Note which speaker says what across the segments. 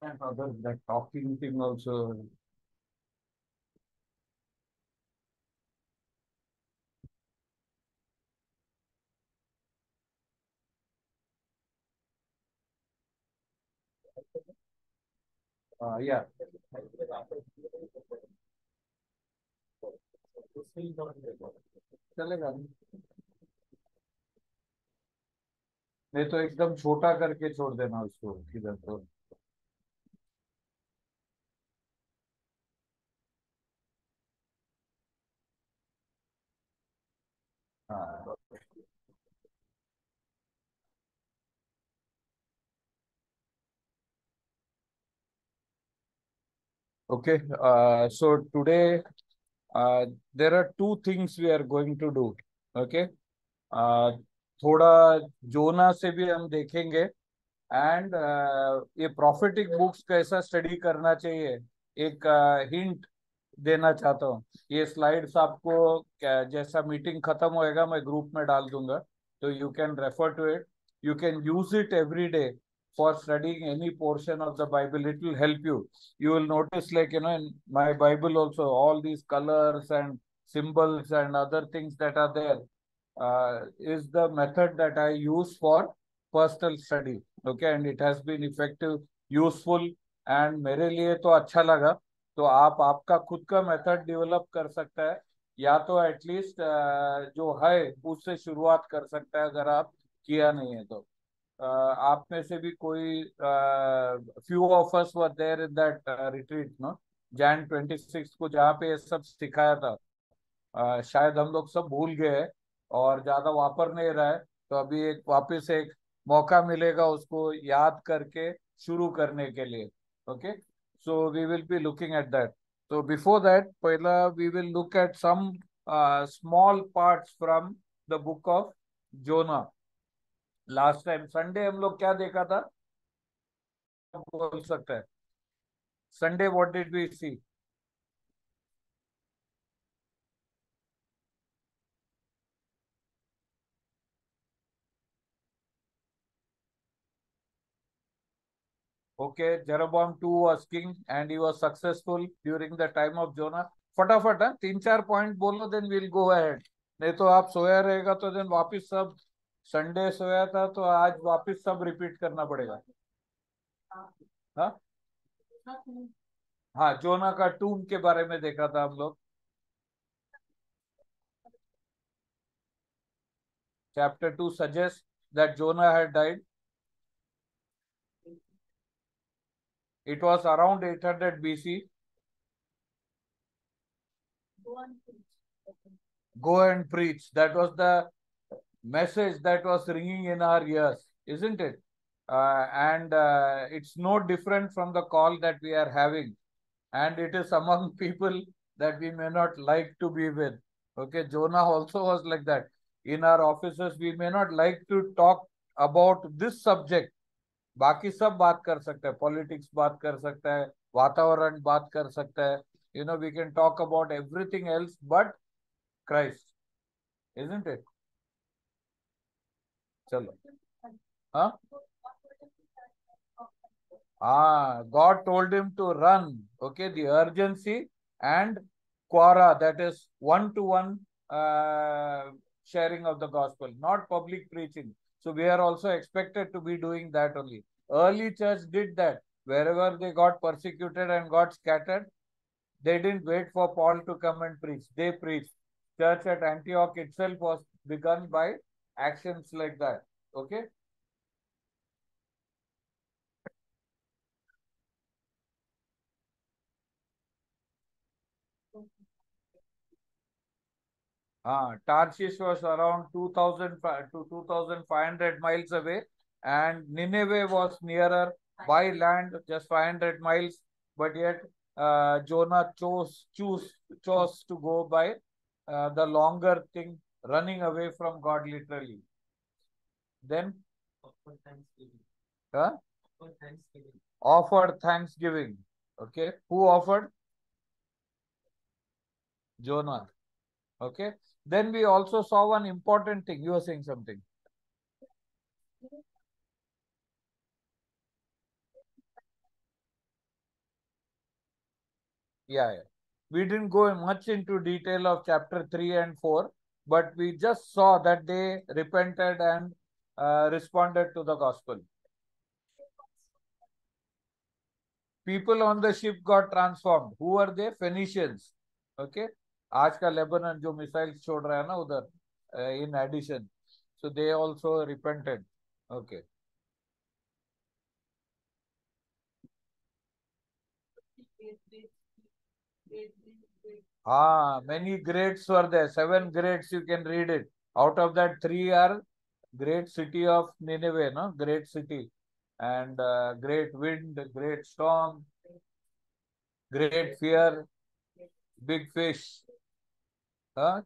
Speaker 1: And others that talking thing also. Uh, yeah. चलेगा नहीं तो एकदम छोटा करके छोड़ देना उसको किधर तो हाँ Okay, uh, so today uh, there are two things we are going to do. Okay, uh, थोड़ा जोना से भी हम देखेंगे एंड uh, ये प्रॉफिटिक बुक्स कैसा स्टडी करना चाहिए एक हिंट uh, देना चाहता हूँ ये स्लाइड्स आपको जैसा मीटिंग खत्म होएगा मैं ग्रुप में डाल दूंगा तो you can refer to it you can use it every day for studying any portion of the Bible it will help you you will notice like you know in my Bible also all these colours and symbols and other things that are there is the method that I use for personal study okay and it has been effective useful and मेरे लिए तो अच्छा लगा तो आप आपका खुद का मेथड डेवलप कर सकता है या तो एटलीस्ट जो है उससे शुरुआत कर सकता है अगर आप किया नहीं है तो आप में से भी कोई few offers were there in that retreat no Jain twenty six को जहाँ पे ये सब सिखाया था शायद हम लोग सब भूल गए और ज़्यादा वापर नहीं रहा है तो अभी एक वापस एक मौका मिलेगा उसको याद करके शुरू करने के लिए okay okay? So we will be looking at that. So before that, pehla we will look at some uh, small parts from the book of Jonah. last time sunday hum log kya dekha tha bol sakte hai sunday what did we see okay jeroboam 2 was king and he was successful during the time of jonah फटाफट है हाँ, तीन चार point बोलो then will go ahead नहीं तो आप सोया रहेगा तो देन वापस सब संडे सोया था तो आज वापस सब रिपीट करना पड़ेगा हाँ जोना हाँ, का टूम के बारे में देखा था हम लोग chapter two suggest that Jonah है died It was around 800 BC. Go and preach. Okay. Go and preach. That was the message that was ringing in our ears, isn't it? Uh, and uh, it's no different from the call that we are having. And it is among people that we may not like to be with. Okay, Jonah also was like that. In our offices, we may not like to talk about this subject बाकी सब बात कर सकता है politics बात कर सकता है वातावरण बात कर सकता है you know we can talk about everything else but Christ is it चलो हाँ God told him to run okay दर्जेंसी and क्वारा that is one to one sharing of the gospel not public preaching so we are also expected to be doing that only Early church did that. Wherever they got persecuted and got scattered, they didn't wait for Paul to come and preach. They preached. Church at Antioch itself was begun by actions like that. Okay? Ah, Tarshish was around 2000 to 2500 miles away and Nineveh was nearer by land, just 500 miles, but yet uh, Jonah chose, choose, chose to go by uh, the longer thing, running away from God literally. Then? Offer thanksgiving. Huh? Offer thanksgiving. Offered thanksgiving. Okay. Who offered? Jonah. Okay. Then we also saw one important thing. You were saying something. Yeah, yeah. We didn't go much into detail of chapter 3 and 4, but we just saw that they repented and uh, responded to the gospel. People on the ship got transformed. Who are they? Phoenicians. Okay. आज Lebanon, Lebanon missiles missile छोड़ na. है ना उधर in addition so they also Ah, many grades were there. Seven grades, you can read it. Out of that, three are great city of Nineveh, no? Great city. And uh, great wind, great storm, great fear, big fish. Huh?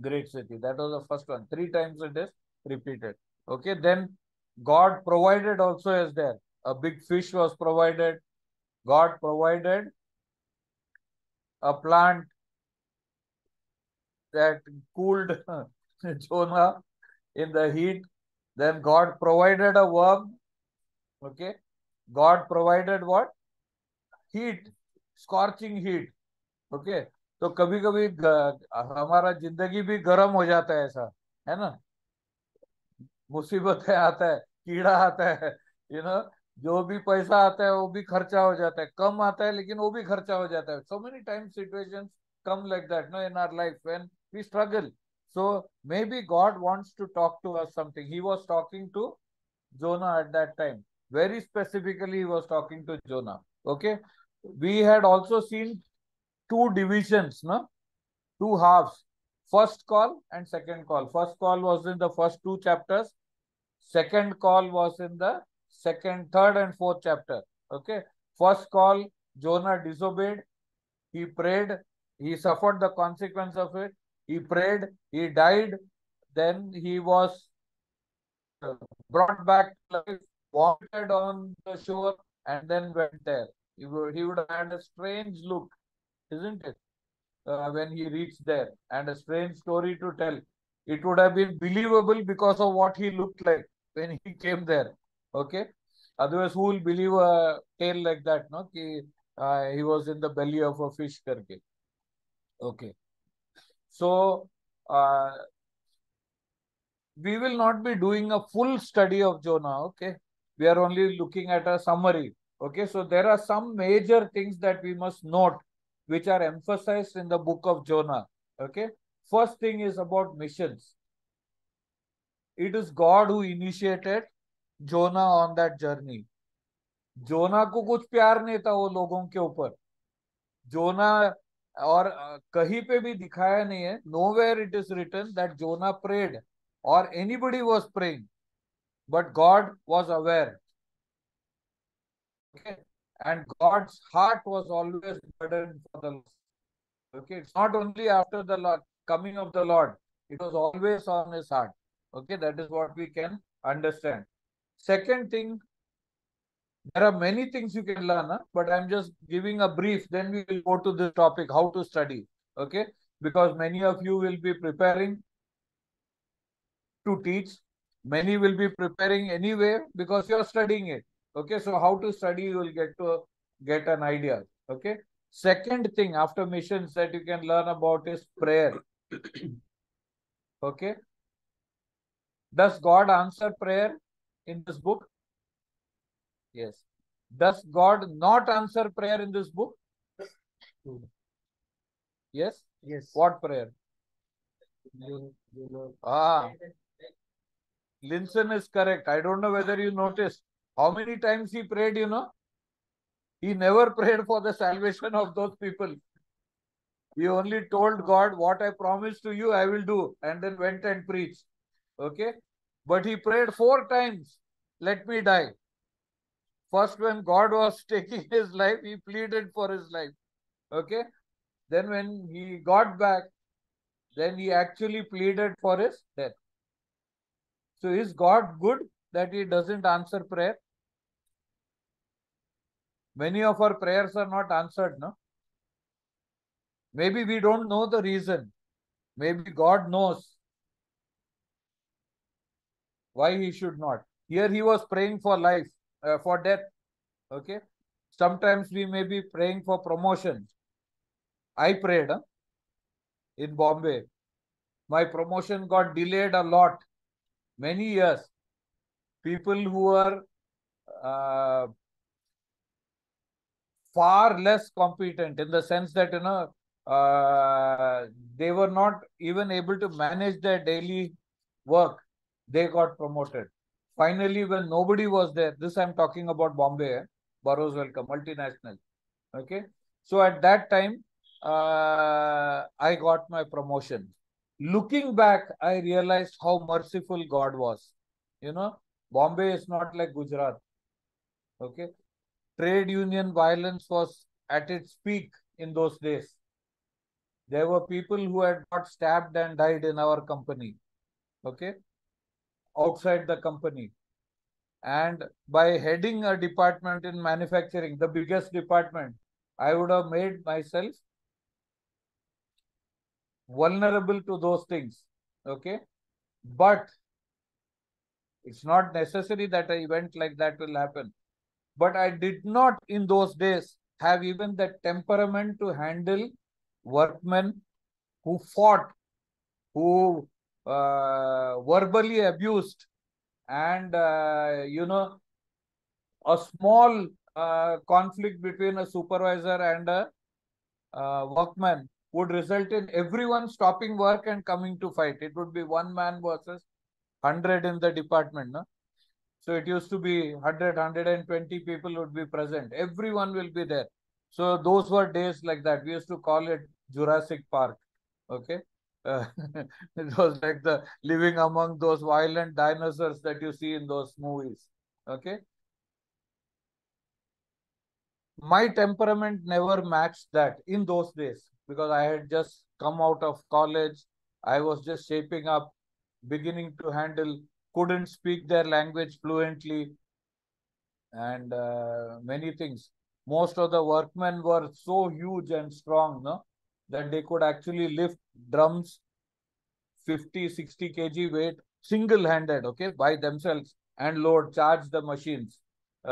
Speaker 1: Great city. That was the first one. Three times it is repeated. Okay, then God provided also is there. A big fish was provided. God provided a plant that cooled Jonah in the heat. Then God provided a worm. Okay. God provided what? Heat, scorching heat. Okay. तो कभी कभी हमारा जिंदगी भी गर्म हो जाता है ऐसा है ना मुसीबतें आता है कीड़ा आता है यू you नो know? जो भी पैसा आता है वो भी खर्चा हो जाता है कम आता है लेकिन वो भी खर्चा हो जाता है so many time situation come like that no in our life when we struggle so maybe god wants to talk to us something he was talking to jonah at that time very specifically he was talking to jonah okay we had also seen two divisions no two halves first call and second call first call was in the first two chapters second call was in the second, third, and fourth chapter. Okay. First call, Jonah disobeyed. He prayed. He suffered the consequence of it. He prayed. He died. Then he was uh, brought back to life, wanted on the shore, and then went there. He would, he would have had a strange look, isn't it? Uh, when he reached there, and a strange story to tell. It would have been believable because of what he looked like when he came there. Okay. Otherwise, who will believe a tale like that? No, ki, uh, he was in the belly of a fish. Karke. Okay. So, uh, we will not be doing a full study of Jonah. Okay. We are only looking at a summary. Okay. So, there are some major things that we must note which are emphasized in the book of Jonah. Okay. First thing is about missions. It is God who initiated Jonah on that journey Jonah को कुछ प्यार नहीं था वो लोगों के ऊपर जोना और कहीं पे भी दिखाया नहीं है nowhere it is return that Jonah prayed और anybody was praying but God was aware and God's heart was always burden for the okay it's not only after the Lord coming of the Lord it was always on his heart okay that is what we can understand Second thing, there are many things you can learn, huh? but I'm just giving a brief. Then we will go to the topic, how to study. Okay. Because many of you will be preparing to teach. Many will be preparing anyway because you're studying it. Okay. So how to study, you will get to get an idea. Okay. Second thing after missions that you can learn about is prayer. okay. Does God answer prayer? in this book? Yes. Does God not answer prayer in this book? Yes? Yes. What prayer? Ah. Linson is correct. I don't know whether you noticed. How many times he prayed, you know? He never prayed for the salvation of those people. He only told God, what I promised to you, I will do. And then went and preached. Okay? But he prayed four times, let me die. First, when God was taking his life, he pleaded for his life. Okay? Then, when he got back, then he actually pleaded for his death. So, is God good that he doesn't answer prayer? Many of our prayers are not answered, no? Maybe we don't know the reason. Maybe God knows why he should not here he was praying for life uh, for death okay sometimes we may be praying for promotion i prayed huh? in bombay my promotion got delayed a lot many years people who are uh, far less competent in the sense that you know uh, they were not even able to manage their daily work they got promoted. Finally, when nobody was there, this I'm talking about Bombay, eh? Burrows Welcome, multinational. Okay. So at that time, uh, I got my promotion. Looking back, I realized how merciful God was. You know, Bombay is not like Gujarat. Okay. Trade union violence was at its peak in those days. There were people who had got stabbed and died in our company. Okay outside the company. And by heading a department in manufacturing, the biggest department, I would have made myself vulnerable to those things. Okay. But it's not necessary that an event like that will happen. But I did not in those days have even the temperament to handle workmen who fought, who uh, verbally abused and uh, you know a small uh, conflict between a supervisor and a uh, workman would result in everyone stopping work and coming to fight it would be one man versus 100 in the department no? so it used to be 100 120 people would be present everyone will be there so those were days like that we used to call it jurassic park okay uh, it was like the living among those violent dinosaurs that you see in those movies okay my temperament never matched that in those days because i had just come out of college i was just shaping up beginning to handle couldn't speak their language fluently and uh, many things most of the workmen were so huge and strong no that they could actually lift drums 50 60 kg weight single handed okay by themselves and load charge the machines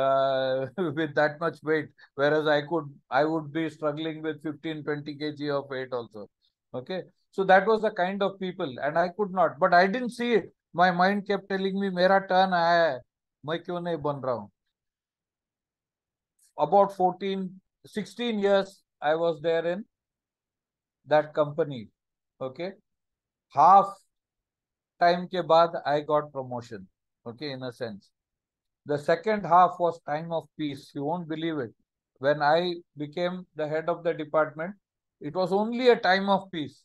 Speaker 1: uh, with that much weight whereas i could i would be struggling with 15 20 kg of weight also okay so that was the kind of people and i could not but i didn't see it my mind kept telling me mera turn aaya hai main kyun nahi ban raha about 14 16 years i was there in that company okay half time ke baad i got promotion okay in a sense the second half was time of peace you won't believe it when i became the head of the department it was only a time of peace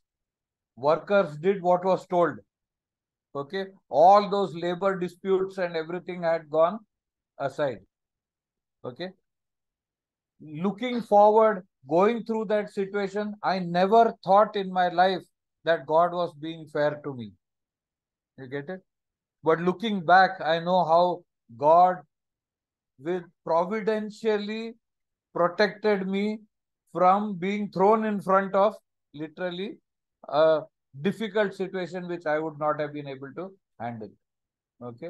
Speaker 1: workers did what was told okay all those labor disputes and everything had gone aside okay looking forward going through that situation, I never thought in my life that God was being fair to me. You get it? But looking back, I know how God with providentially protected me from being thrown in front of literally a difficult situation which I would not have been able to handle. Okay.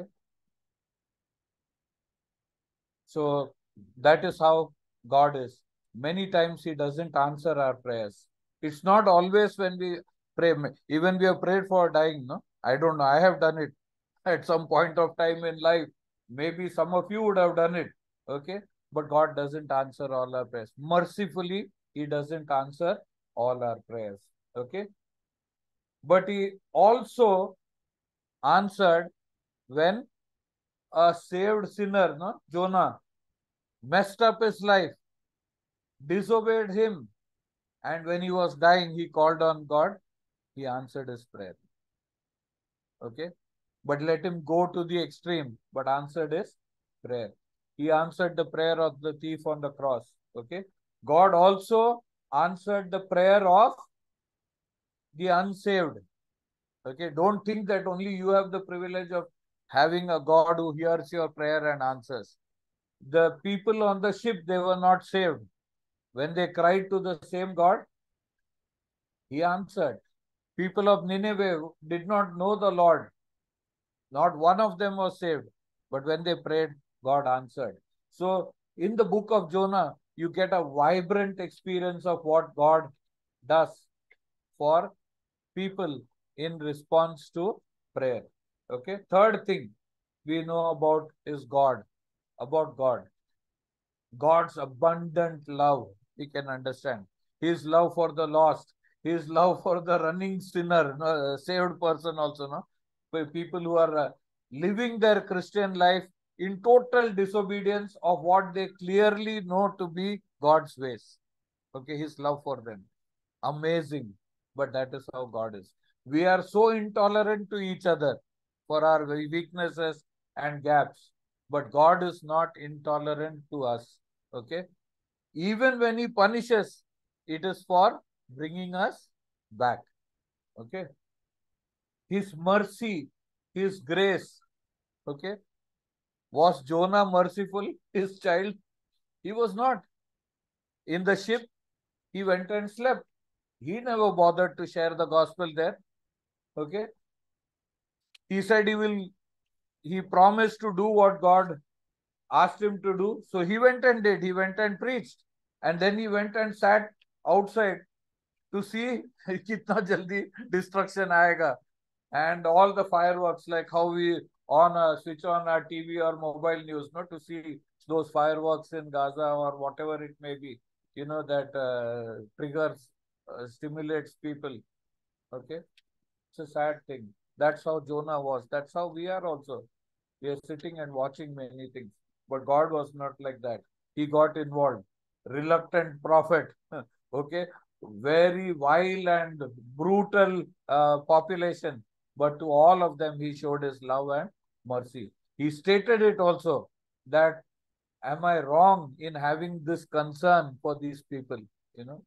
Speaker 1: So that is how God is many times he doesn't answer our prayers. It's not always when we pray. Even we have prayed for dying, no? I don't know. I have done it at some point of time in life. Maybe some of you would have done it. Okay. But God doesn't answer all our prayers. Mercifully, He doesn't answer all our prayers. Okay. But He also answered when a saved sinner, no? Jonah, messed up his life disobeyed him. And when he was dying, he called on God. He answered his prayer. Okay? But let him go to the extreme, but answered his prayer. He answered the prayer of the thief on the cross. Okay? God also answered the prayer of the unsaved. Okay? Don't think that only you have the privilege of having a God who hears your prayer and answers. The people on the ship, they were not saved when they cried to the same God, he answered, People of Nineveh did not know the Lord. Not one of them was saved. But when they prayed, God answered. So in the book of Jonah, you get a vibrant experience of what God does for people in response to prayer. Okay. Third thing we know about is God, about God. God's abundant love we can understand. His love for the lost, his love for the running sinner, no, uh, saved person also, no? People who are uh, living their Christian life in total disobedience of what they clearly know to be God's ways. Okay, his love for them. Amazing. But that is how God is. We are so intolerant to each other for our weaknesses and gaps. But God is not intolerant to us. Okay even when he punishes, it is for bringing us back. Okay. His mercy, his grace. Okay. Was Jonah merciful, his child? He was not. In the ship, he went and slept. He never bothered to share the gospel there. Okay. He said he will, he promised to do what God asked him to do. So he went and did. He went and preached and then he went and sat outside to see kitna jaldi destruction aayega and all the fireworks like how we on a switch on our tv or mobile news not to see those fireworks in gaza or whatever it may be you know that uh, triggers uh, stimulates people okay it's a sad thing that's how jonah was that's how we are also we are sitting and watching many things but god was not like that he got involved reluctant prophet, okay, very vile and brutal uh, population, but to all of them he showed his love and mercy. He stated it also that, am I wrong in having this concern for these people, you know?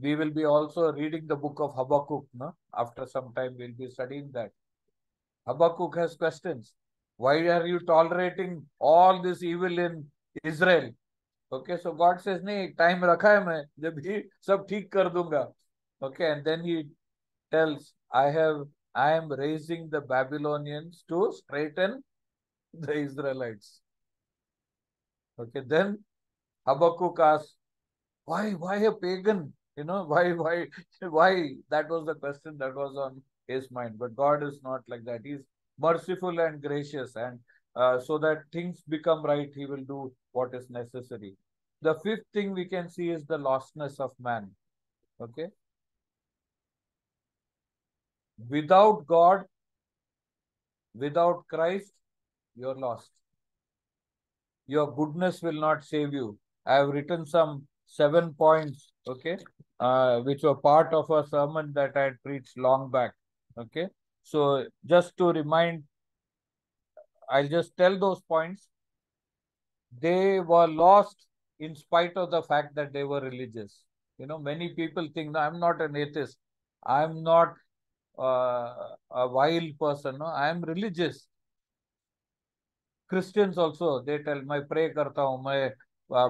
Speaker 1: We will be also reading the book of Habakkuk, no? after some time we'll be studying that. Habakkuk has questions. Why are you tolerating all this evil in Israel? Okay, so God says, nahi, time rakha hai main, jab hi sab kar dunga. Okay, and then he tells, I have, I am raising the Babylonians to straighten the Israelites. Okay, then Habakkuk asks, why, why a pagan? You know, why, why, why? That was the question that was on his mind. But God is not like that. He's merciful and gracious and uh, so that things become right he will do what is necessary the fifth thing we can see is the lostness of man okay without god without christ you're lost your goodness will not save you i have written some seven points okay uh, which were part of a sermon that i had preached long back okay so just to remind, I'll just tell those points. They were lost in spite of the fact that they were religious. You know, many people think, no, I'm not an atheist. I'm not uh, a wild person. No, I am religious. Christians also, they tell, My pray करता हूँ, मैं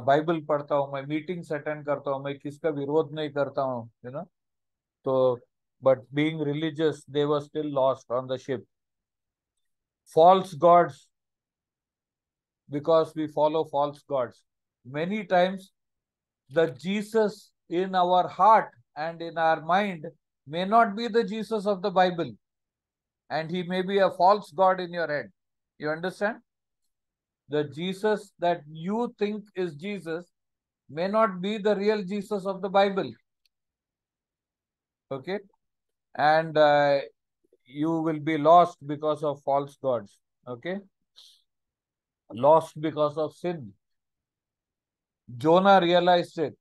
Speaker 1: My uh, meetings attend karta meetings attend My kiska किसका nahi karta करता You know. So but being religious, they were still lost on the ship. False gods, because we follow false gods. Many times, the Jesus in our heart and in our mind may not be the Jesus of the Bible, and he may be a false God in your head. You understand? The Jesus that you think is Jesus may not be the real Jesus of the Bible. Okay? and uh, you will be lost because of false gods. Okay? Lost because of sin. Jonah realized it.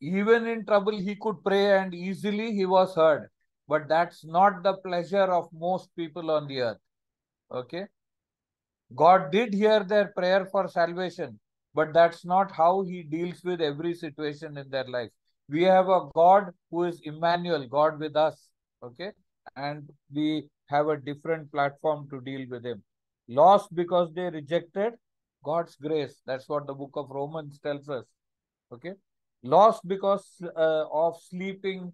Speaker 1: Even in trouble, he could pray and easily he was heard. But that's not the pleasure of most people on the earth. Okay? God did hear their prayer for salvation, but that's not how he deals with every situation in their life we have a God who is Emmanuel, God with us. Okay. And we have a different platform to deal with him. Lost because they rejected God's grace. That's what the book of Romans tells us. Okay. Lost because uh, of sleeping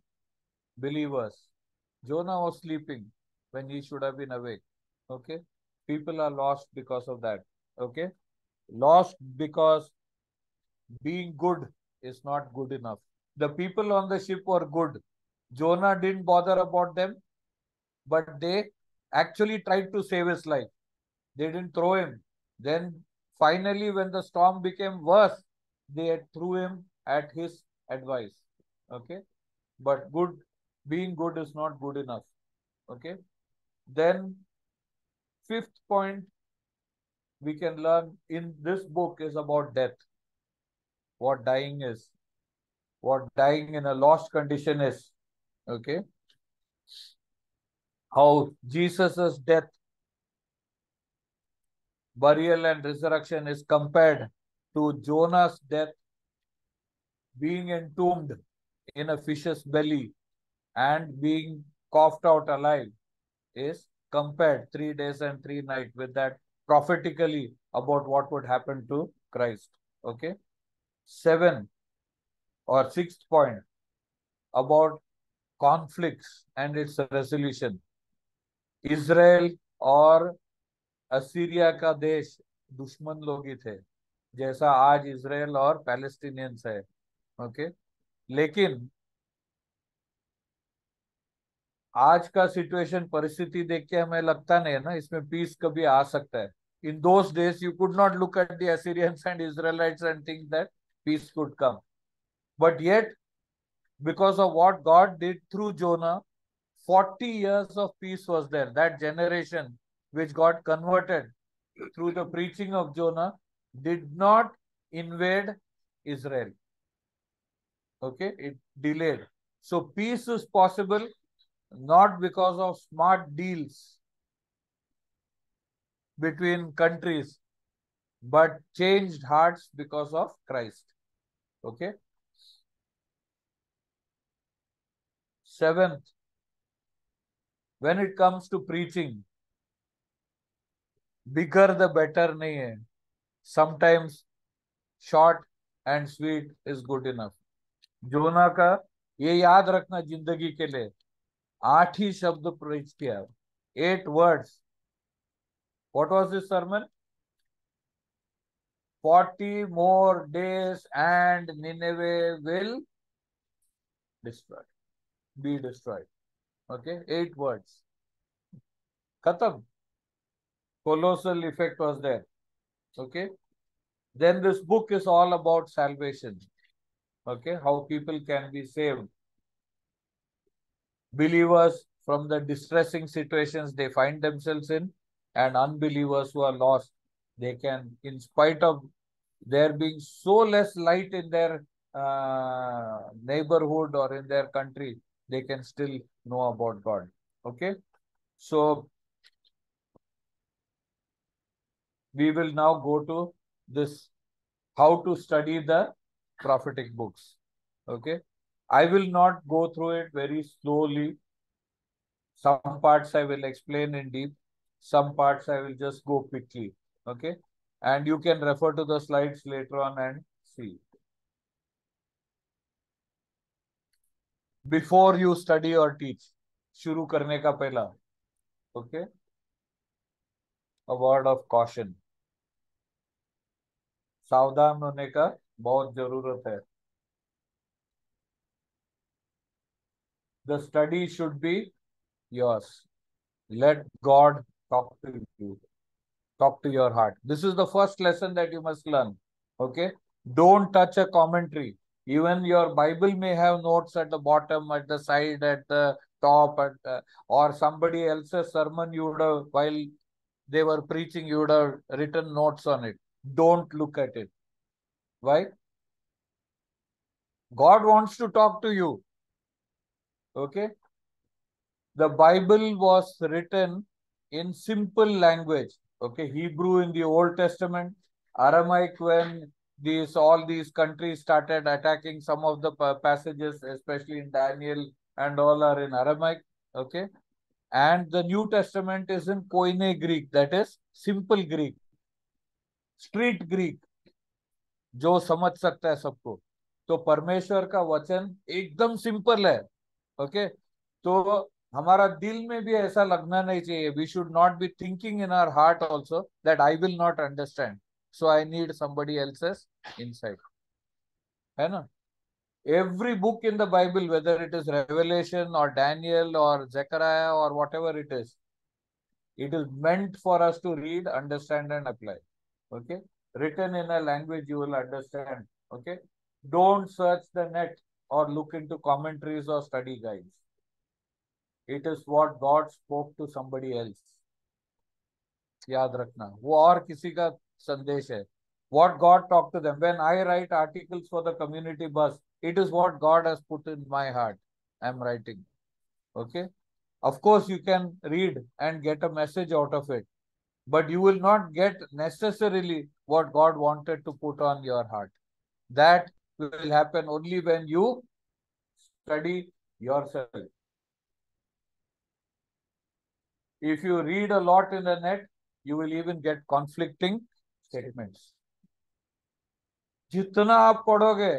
Speaker 1: believers. Jonah was sleeping when he should have been awake. Okay. People are lost because of that. Okay. Lost because being good is not good enough the people on the ship were good. Jonah didn't bother about them, but they actually tried to save his life. They didn't throw him. Then finally, when the storm became worse, they threw him at his advice. Okay. But good, being good is not good enough. Okay. Then, fifth point we can learn in this book is about death, what dying is what dying in a lost condition is. Okay. How Jesus's death, burial, and resurrection is compared to Jonah's death being entombed in a fish's belly and being coughed out alive is compared three days and three nights with that prophetically about what would happen to Christ. Okay. Seven, और six point about conflicts and its resolution. Israel और Assyria का देश दुश्मन लोग ही थे जैसा आज इसराइल और पैलेस्टीनियंस है ओके लेकिन आज का सिचुएशन परिस्थिति देख के हमें लगता नहीं है ना इसमें पीस कभी आ सकता है in those days you could not look at the and Israelites and think that peace could come But yet, because of what God did through Jonah, 40 years of peace was there. That generation which got converted through the preaching of Jonah did not invade Israel. Okay, it delayed. So peace is possible not because of smart deals between countries, but changed hearts because of Christ. Okay, Seventh, when it comes to preaching, bigger the better nahi hai Sometimes short and sweet is good enough. Jonah ka ye yaad rakhna zindagi ke liye आठ ही शब्द praise किया eight words what was this sermon 40 more days and nineveh will destroy be destroyed. Okay, eight words. Khatam. Colossal effect was there. Okay. Then this book is all about salvation. Okay, how people can be saved. Believers from the distressing situations they find themselves in and unbelievers who are lost. They can, in spite of there being so less light in their uh, neighborhood or in their country, they can still know about God. Okay. So we will now go to this how to study the prophetic books. Okay. I will not go through it very slowly. Some parts I will explain in deep. Some parts I will just go quickly. Okay. And you can refer to the slides later on and see. Before you study और teach शुरू करने का पहला okay a word of caution सावधान होने का बहुत जरूरत है the study should be yours let god talk to you talk to your heart this is the first lesson that you must learn okay don't touch a commentary even your Bible may have notes at the bottom, at the side, at the top, at, uh, or somebody else's sermon you would have, while they were preaching, you would have written notes on it. Don't look at it. Why? God wants to talk to you. Okay? The Bible was written in simple language. Okay? Hebrew in the Old Testament, Aramaic when these all these countries started attacking some of the passages, especially in Daniel and all are in Aramaic. Okay. And the New Testament is in Koine Greek, that is simple Greek, street Greek, जो समझ सकता है सबको तो परमेश्वर का वचन एकदम सिंपल है ओके तो हमारा दिल में भी ऐसा लगना नहीं चाहिए we should not be thinking in our heart also that I will not understand so i need somebody else's insight hai na? every book in the bible whether it is revelation or daniel or zechariah or whatever it is it is meant for us to read understand and apply okay written in a language you will understand okay don't search the net or look into commentaries or study guides it is what god spoke to somebody else याद रखना Who or किसी का Sandesh What God talked to them. When I write articles for the community bus, it is what God has put in my heart. I'm writing. Okay. Of course, you can read and get a message out of it, but you will not get necessarily what God wanted to put on your heart. That will happen only when you study yourself. If you read a lot in the net, you will even get conflicting statements जितना आप पढ़ोगे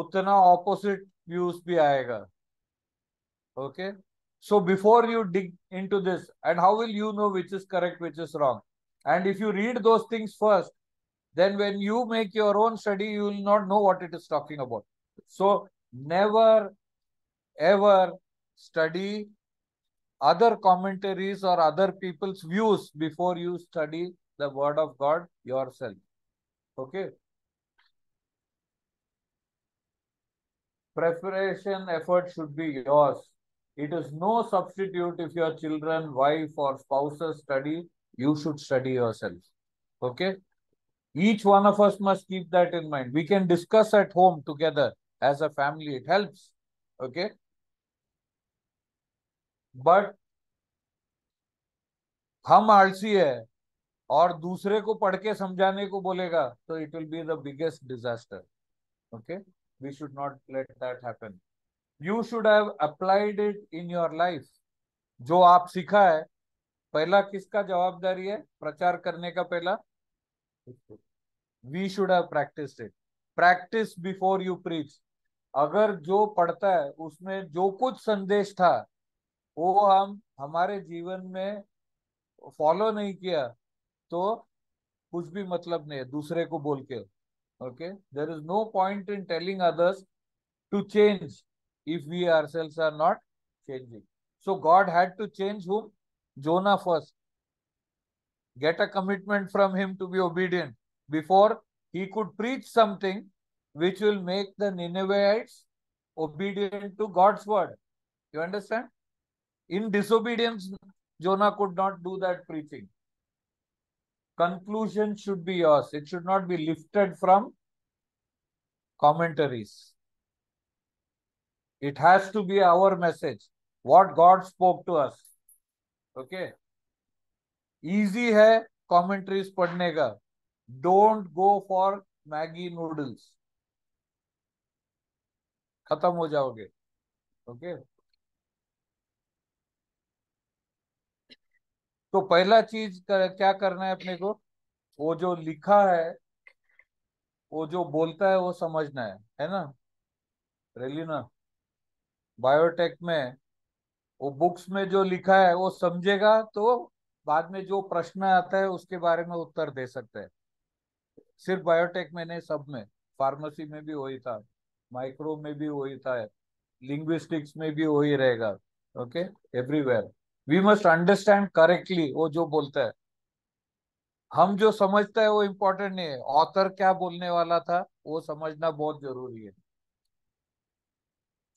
Speaker 1: उतना opposite views भी आएगा okay so before you dig in to this and how will you know which is correct which is wrong and if you read those things first then when you make your own study you will not know what it is talking about so never ever study other commentaries और other peoples views before you study the word of God yourself. Okay. Preparation effort should be yours. It is no substitute if your children, wife or spouses study, you should study yourself. Okay. Each one of us must keep that in mind. We can discuss at home together as a family. It helps. Okay. But हम आलसी है और दूसरे को पढ़ के समझाने को बोलेगा तो it will be the biggest disaster okay we should not let that happen you should have applied it in your life जो आप सीखा है पहला किसका जवाबदारी है प्रचार करने का पहला we should have practice it practice before you preach अगर जो पढ़ता है उसमें जो कुछ संदेश था वो हम हमारे जीवन में फॉलो नहीं किया तो कुछ भी मतलब नहीं है दूसरे को बोल के okay there is no point in telling others to change if we are sales are not changing so God had to change whom Jonah first get a commitment from him to be obedient before he could preach something which will make the Ninevites obedient to God's word you understand in disobedience Jonah could not do that preaching conclusion should be yours. It should not be lifted from commentaries. It has to be our message. What God spoke to us. Okay. Easy hai commentaries padne ka. Don't go for Maggie noodles. खत्म ho jaoge. okay? तो पहला चीज कर, क्या करना है अपने को वो जो लिखा है वो जो बोलता है वो समझना है है ना ना बायोटेक में वो बुक्स में जो लिखा है वो समझेगा तो बाद में जो प्रश्न आता है उसके बारे में उत्तर दे सकता है सिर्फ बायोटेक में नहीं सब में फार्मेसी में भी वही था माइक्रो में भी वही था लिंग्विस्टिक्स में भी वही रहेगा okay everywhere we must understand correctly वो जो बोलता है हम जो समझते हैं वो इम्पोर्टेंट नहीं है ऑथर क्या बोलने वाला था वो समझना बहुत जरूरी है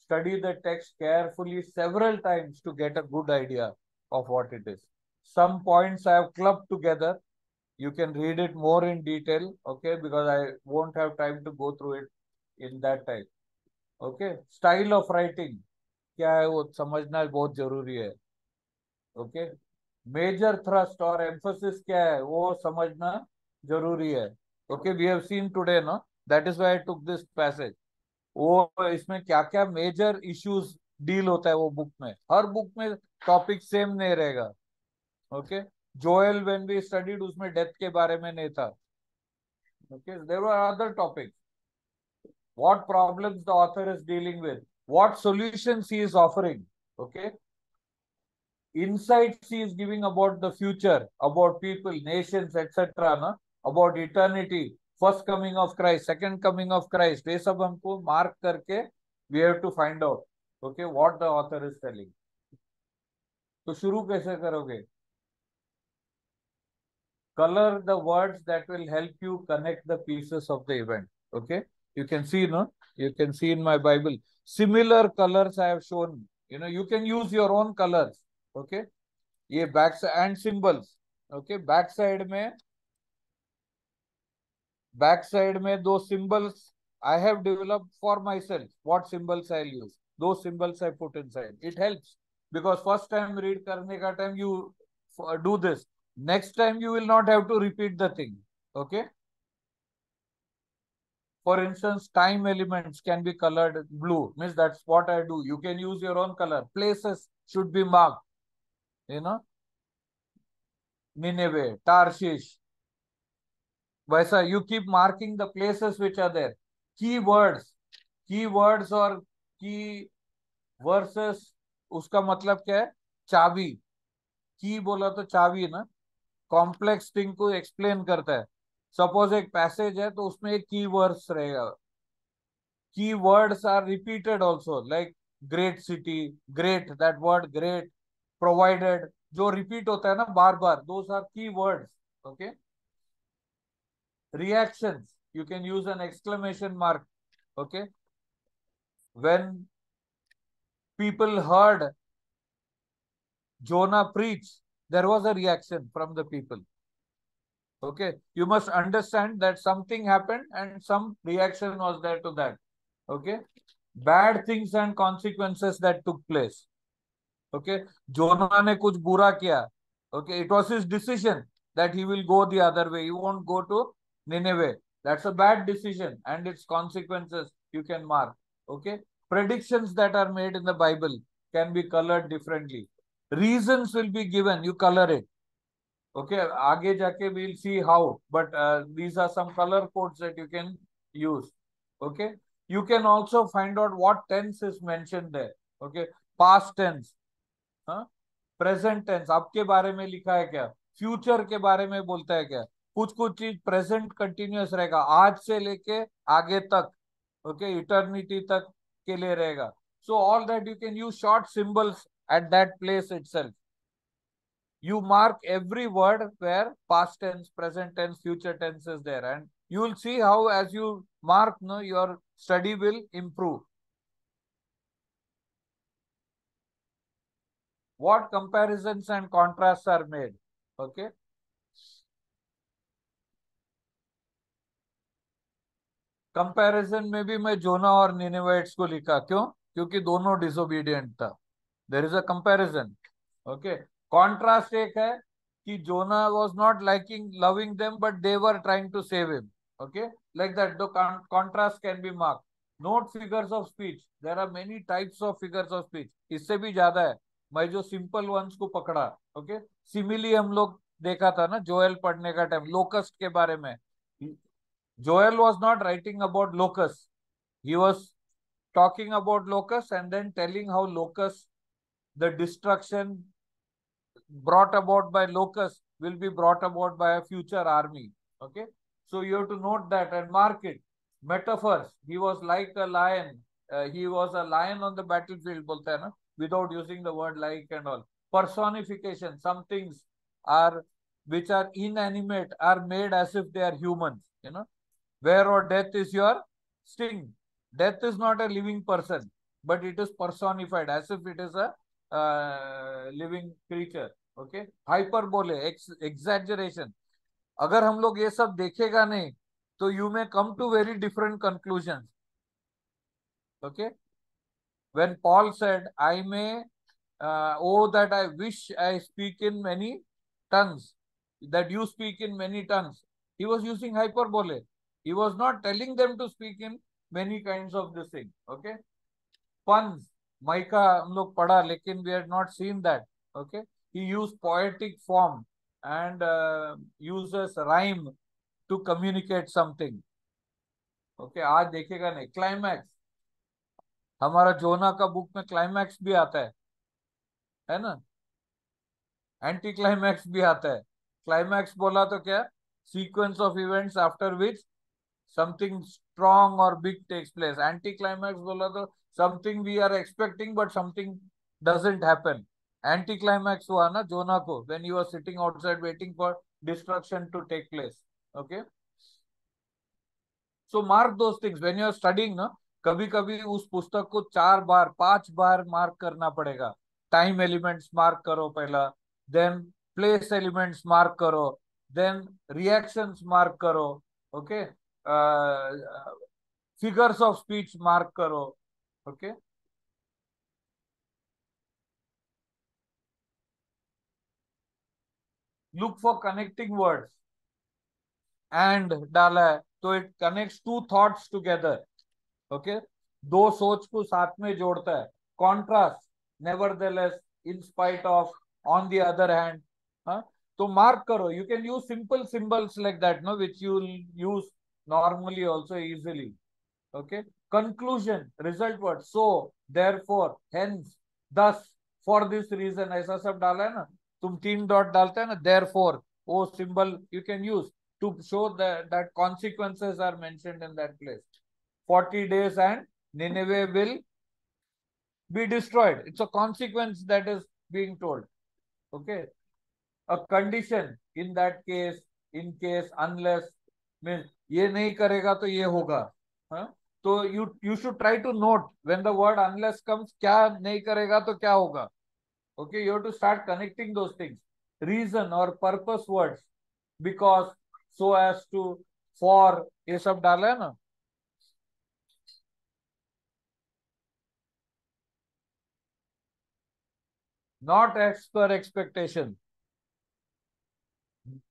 Speaker 1: study the text carefully several times to get a good idea of what it is some points I have club together you can read it more in detail okay because I won't have time to go through it in that time okay style of writing क्या है वो समझना बहुत जरूरी है okay major thrust और emphasis क्या है वो समझना जरूरी है okay we have seen today no that is why I took this passage वो इसमें क्या क्या मेजर इश्यूज डील होता है वो बुक में हर बुक में टॉपिक सेम नहीं रहेगा okay Joel when we studied उसमें डेथ के बारे में नहीं था okay there are other topic what problems the author is dealing with what solutions he is offering okay insights he is giving about the future, about people, nations, etc., No, about eternity, first coming of Christ, second coming of Christ. ये सब हमको mark करके we have to find out. Okay, what the author is telling. how do कैसे start? Color the words that will help you connect the pieces of the event. Okay, you can see, no? You can see in my Bible. Similar colors I have shown. You know, you can use your own colors okay? ये backside and symbols okay back side में back side में I have developed for myself what symbols i use. Those symbols I put inside. It helps because first time read karne ka time you uh, do this. Next time you will not have to repeat the thing. Okay. For instance, time elements can be colored blue. Means that's what I do. You can use your own color. Places should be marked. you know, Nineveh, Tarshish. Vaisa, you keep marking the places which are there. Key words, key words और key verses उसका मतलब क्या है चाबी की बोला तो चाबी ना कॉम्प्लेक्स थिंग को एक्सप्लेन करता है सपोज एक पैसेज है तो उसमें एक की वर्ड्स रहेगा key words are repeated like great city great that word great Provided, जो repeat होता है ना बार बार Those are key words. Okay. reactions you can use an exclamation mark okay when people heard jonah preach there was a reaction from the people okay you must understand that something happened and some reaction was there to that okay bad things and consequences that took place Okay, Jonah ne kuch bura kiya. Okay, it was his decision that he will go the other way. He won't go to Nineveh. That's a bad decision and its consequences you can mark. Okay, predictions that are made in the Bible can be colored differently. Reasons will be given. You color it. Okay, aage jaake we'll see how. But uh, these are some color codes that you can use. Okay, you can also find out what tense is mentioned there. Okay, past tense present हाँ? Tense आपके बारे में लिखा है क्या future के बारे में बोलता है क्या कुछ कुछ चीज प्रेजेंट कंटिन्यूस रहेगा आज से लेके आगे तक ओके okay, इटर्निटी तक के लिए रहेगा so all that you can use short symbols at that place it you mark every word where past tense present tense future tense is there and you will see how as you mark no your study will improve what comparisons and contrasts are made. Okay. Comparison में भी मैं जोना और निनेवाइट्स को लिखा क्यों क्योंकि दोनों disobedient था there is a comparison okay contrast एक है कि Jonah was not liking loving them but they were trying to save him okay like that the con contrast can be marked note figures of speech there are many types of figures of speech isse bhi zyada hai मैं जो simple once को पकड़ा okay simile हम लोग देखा था ना Joel पढ़ने का टाइम लोकस के बारे में Joel was not writing about locusts he was talking about locusts and then telling how locusts the destruction brought about by locusts will be brought about by a future army okay so you have to note that and market metaphors he was like a lion he was a lion on the battle field बोलते हैं ना without using the word like and all. Personification, some things are which are inanimate are made as if they are humans, you know, where or death is your sting. Death is not a living person, but it is personified as if it is a uh, living creature. Okay, hyperbole, ex exaggeration. अगर हम लोग ये सब you may come to very different conclusions. Okay when Paul said, I may, uh, oh, that I wish I speak in many tongues, that you speak in many tongues. He was using hyperbole. He was not telling them to speak in many kinds of this thing. Okay. Puns. Mica हम लोग पढ़ा लेकिन we had not seen that okay he use poetic form and uses rhyme to communicate something okay आज देखेगा नहीं हमारा जोना का book में क्लाइमैक्स भी आता है है ना एंटी क्लाइमैक्स भी आता है क्लाइमैक्स बोला तो क्या sequence of events after which something strong और big takes place anti climax बोला तो something we are expecting but something doesn't happen anti climax हुआ ना जोना को when you are sitting outside waiting for destruction to take place okay so mark those things when you are studying ना कभी कभी उस पुस्तक को चार बार पांच बार मार्क करना पड़ेगा टाइम एलिमेंट्स मार्क करो पहला देन प्लेस एलिमेंट्स मार्क करो देन रिएक्शंस मार्क करो okay figures of speech mark करो okay look for connecting words and डाला है तो it connects two thoughts together okay दो सोच को साथ में जोड़ता है contrast never in spite of on the other hand तो मार्क करो you can use simple symbols like that no which you use normally also easily okay conclusion result word so there therefore hence thus for this reason ऐसा सब डाला है ना तुम तीन dot डालते हैं ना देर therefore वो symbol you can use to show that consequences are mentioned in that place 40 days and Nineveh will be destroyed. It's a consequence that is being told. Okay. A condition in that case, in case, unless means ये नहीं करेगा तो ये होगा हाँ तो you, you should try to note when the word unless comes क्या नहीं करेगा तो क्या होगा okay you have to start connecting those things reason or purpose words because so as to for ये सब डाला है ना not as per expectation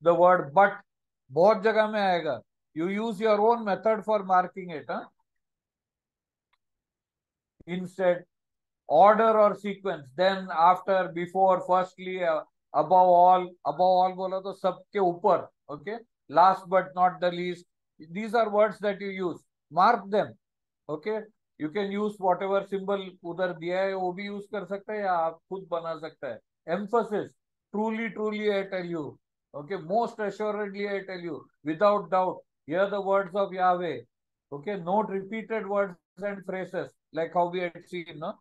Speaker 1: the word but बहुत जगह में आएगा you use your own method for marking it huh? instead order or sequence then after before firstly uh, above all above all बोला तो सबके ऊपर okay last but not the least these are words that you use mark them okay you can use whatever symbol उधर दिया है वो भी use कर सकता है या आप खुद बना सकता है emphasis truly truly I tell you okay most assuredly I tell you without doubt year the words of Yahweh okay note repeated word and phrases like how we at see no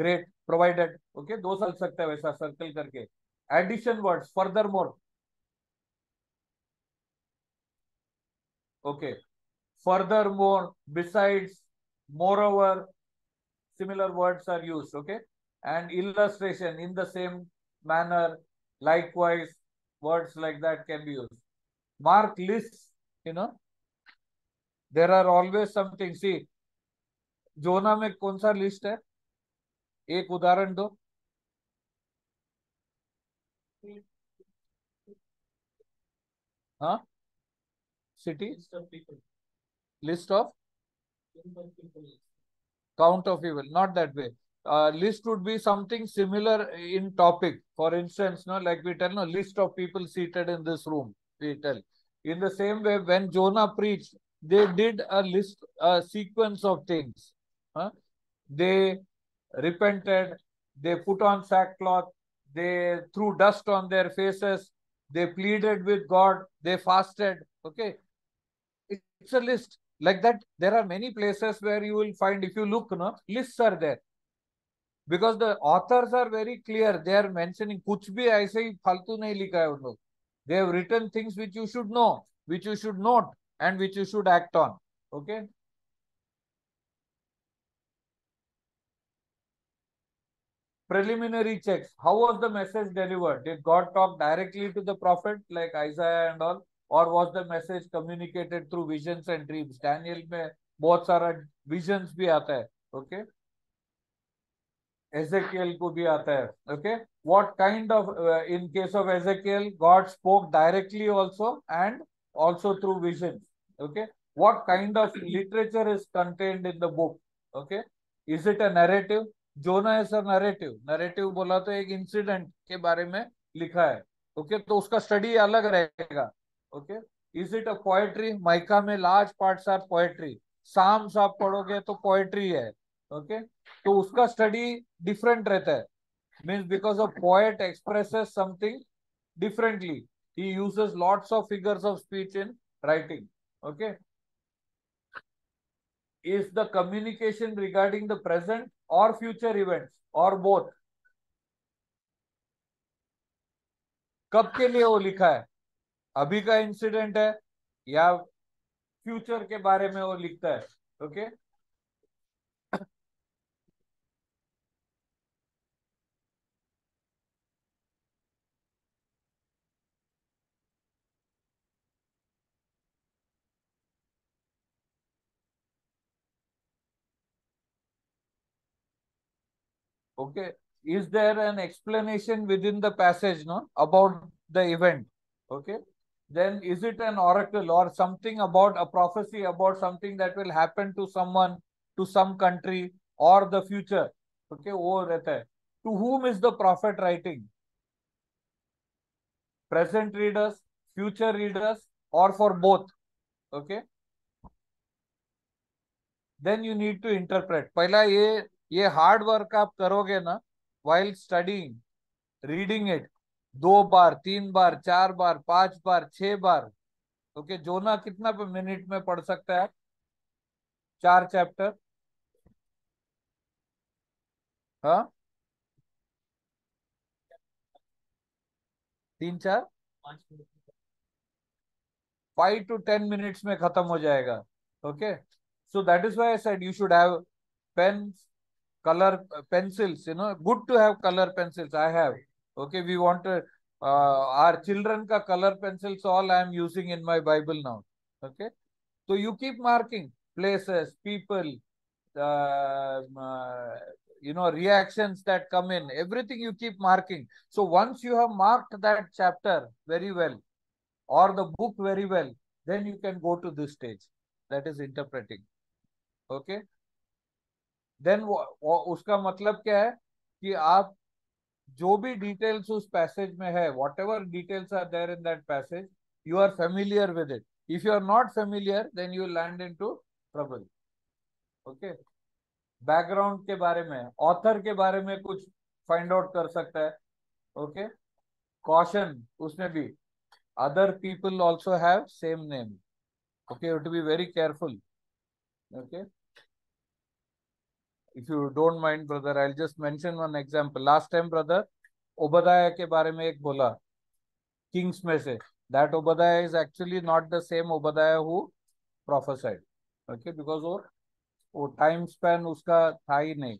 Speaker 1: great provided okay दो साल सकते हैं वैसा circle करके addition words furthermore Okay. Furthermore, besides, moreover, similar words are used. Okay. And illustration in the same manner, likewise, words like that can be used. Mark lists, you know, there are always something. See, jonah mein kaun sa list hai ek udaharan do ha huh? city? List of people. List of? People. Count of people. Not that way. Uh, list would be something similar in topic. For instance, no, like we tell, no, list of people seated in this room. We tell. In the same way, when Jonah preached, they did a list, a sequence of things. Huh? They repented, they put on sackcloth, they threw dust on their faces, they pleaded with God, they fasted. Okay it's a list like that there are many places where you will find if you look no lists are there because the authors are very clear they are mentioning kuch bhi aise faltu nahi likha hai they have written things which you should know which you should note and which you should act on okay preliminary checks how was the message delivered did god talk directly to the prophet like isaiah and all और was the message communicated through visions and dreams Daniel में बहुत सारा visions भी आता है okay Ezekiel को भी आता है okay what kind of in case of Ezekiel God spoke directly also and also through vision okay what kind of literature is contained in the book okay is it a जो ना है sir narrative narrative बोला तो एक incident के बारे में लिखा है ओके okay? तो उसका स्टडी अलग रहेगा okay is it a poetry Micah में large parts are poetry Sam's आप पढ़ोगे तो पोएट्री है ओके तो उसका स्टडी डिफरेंट रहता है means because a poet expresses something differently he uses lots of figures of speech in writing okay is the communication regarding the present or future events or both कब के लिए वो लिखा है अभी का इंसिडेंट है या फ्यूचर के बारे में वो लिखता है okay okay is there an explanation within the passage no about the event okay okay? then is it an oracle or something about a prophecy about something that will happen to someone, to some country or the future? Okay, wo rehta To whom is the prophet writing? Present readers, future readers, or for both? Okay. Then you need to interpret. पहला ये hard work, work आप करोगे ना while studying, reading it, दो बार तीन बार चार बार पांच बार छह बार ओके तो जोना कितना पे मिनट में पढ़ सकता है चार चैप्टर हाँ तीन चार फाइव टू टेन मिनट्स में खत्म हो जाएगा okay so that is why said you should have pen colour pencils you know good to have colour pencils I have okay we want to uh, our children ka color pencils all i am using in my bible now okay so you keep marking places people uh, uh, you know reactions that come in everything you keep marking so once you have marked that chapter very well or the book very well then you can go to this stage that is interpreting okay then uska matlab kya hai ki aap जो भी details उस passage में है whatever details are there in that passage you are familiar with it if you are not familiar then you land into trouble okay background के बारे में author के बारे में कुछ फाइंड आउट कर सकता है ओके कॉशन उसमें भी other people also have same name okay you have to be very careful okay if you don't mind brother i'll just mention one example last time brother obadiah ke bare mein ek bola kings mein se that obadiah is actually not the same obadiah who prophesied okay because or वो time span उसका था ही नहीं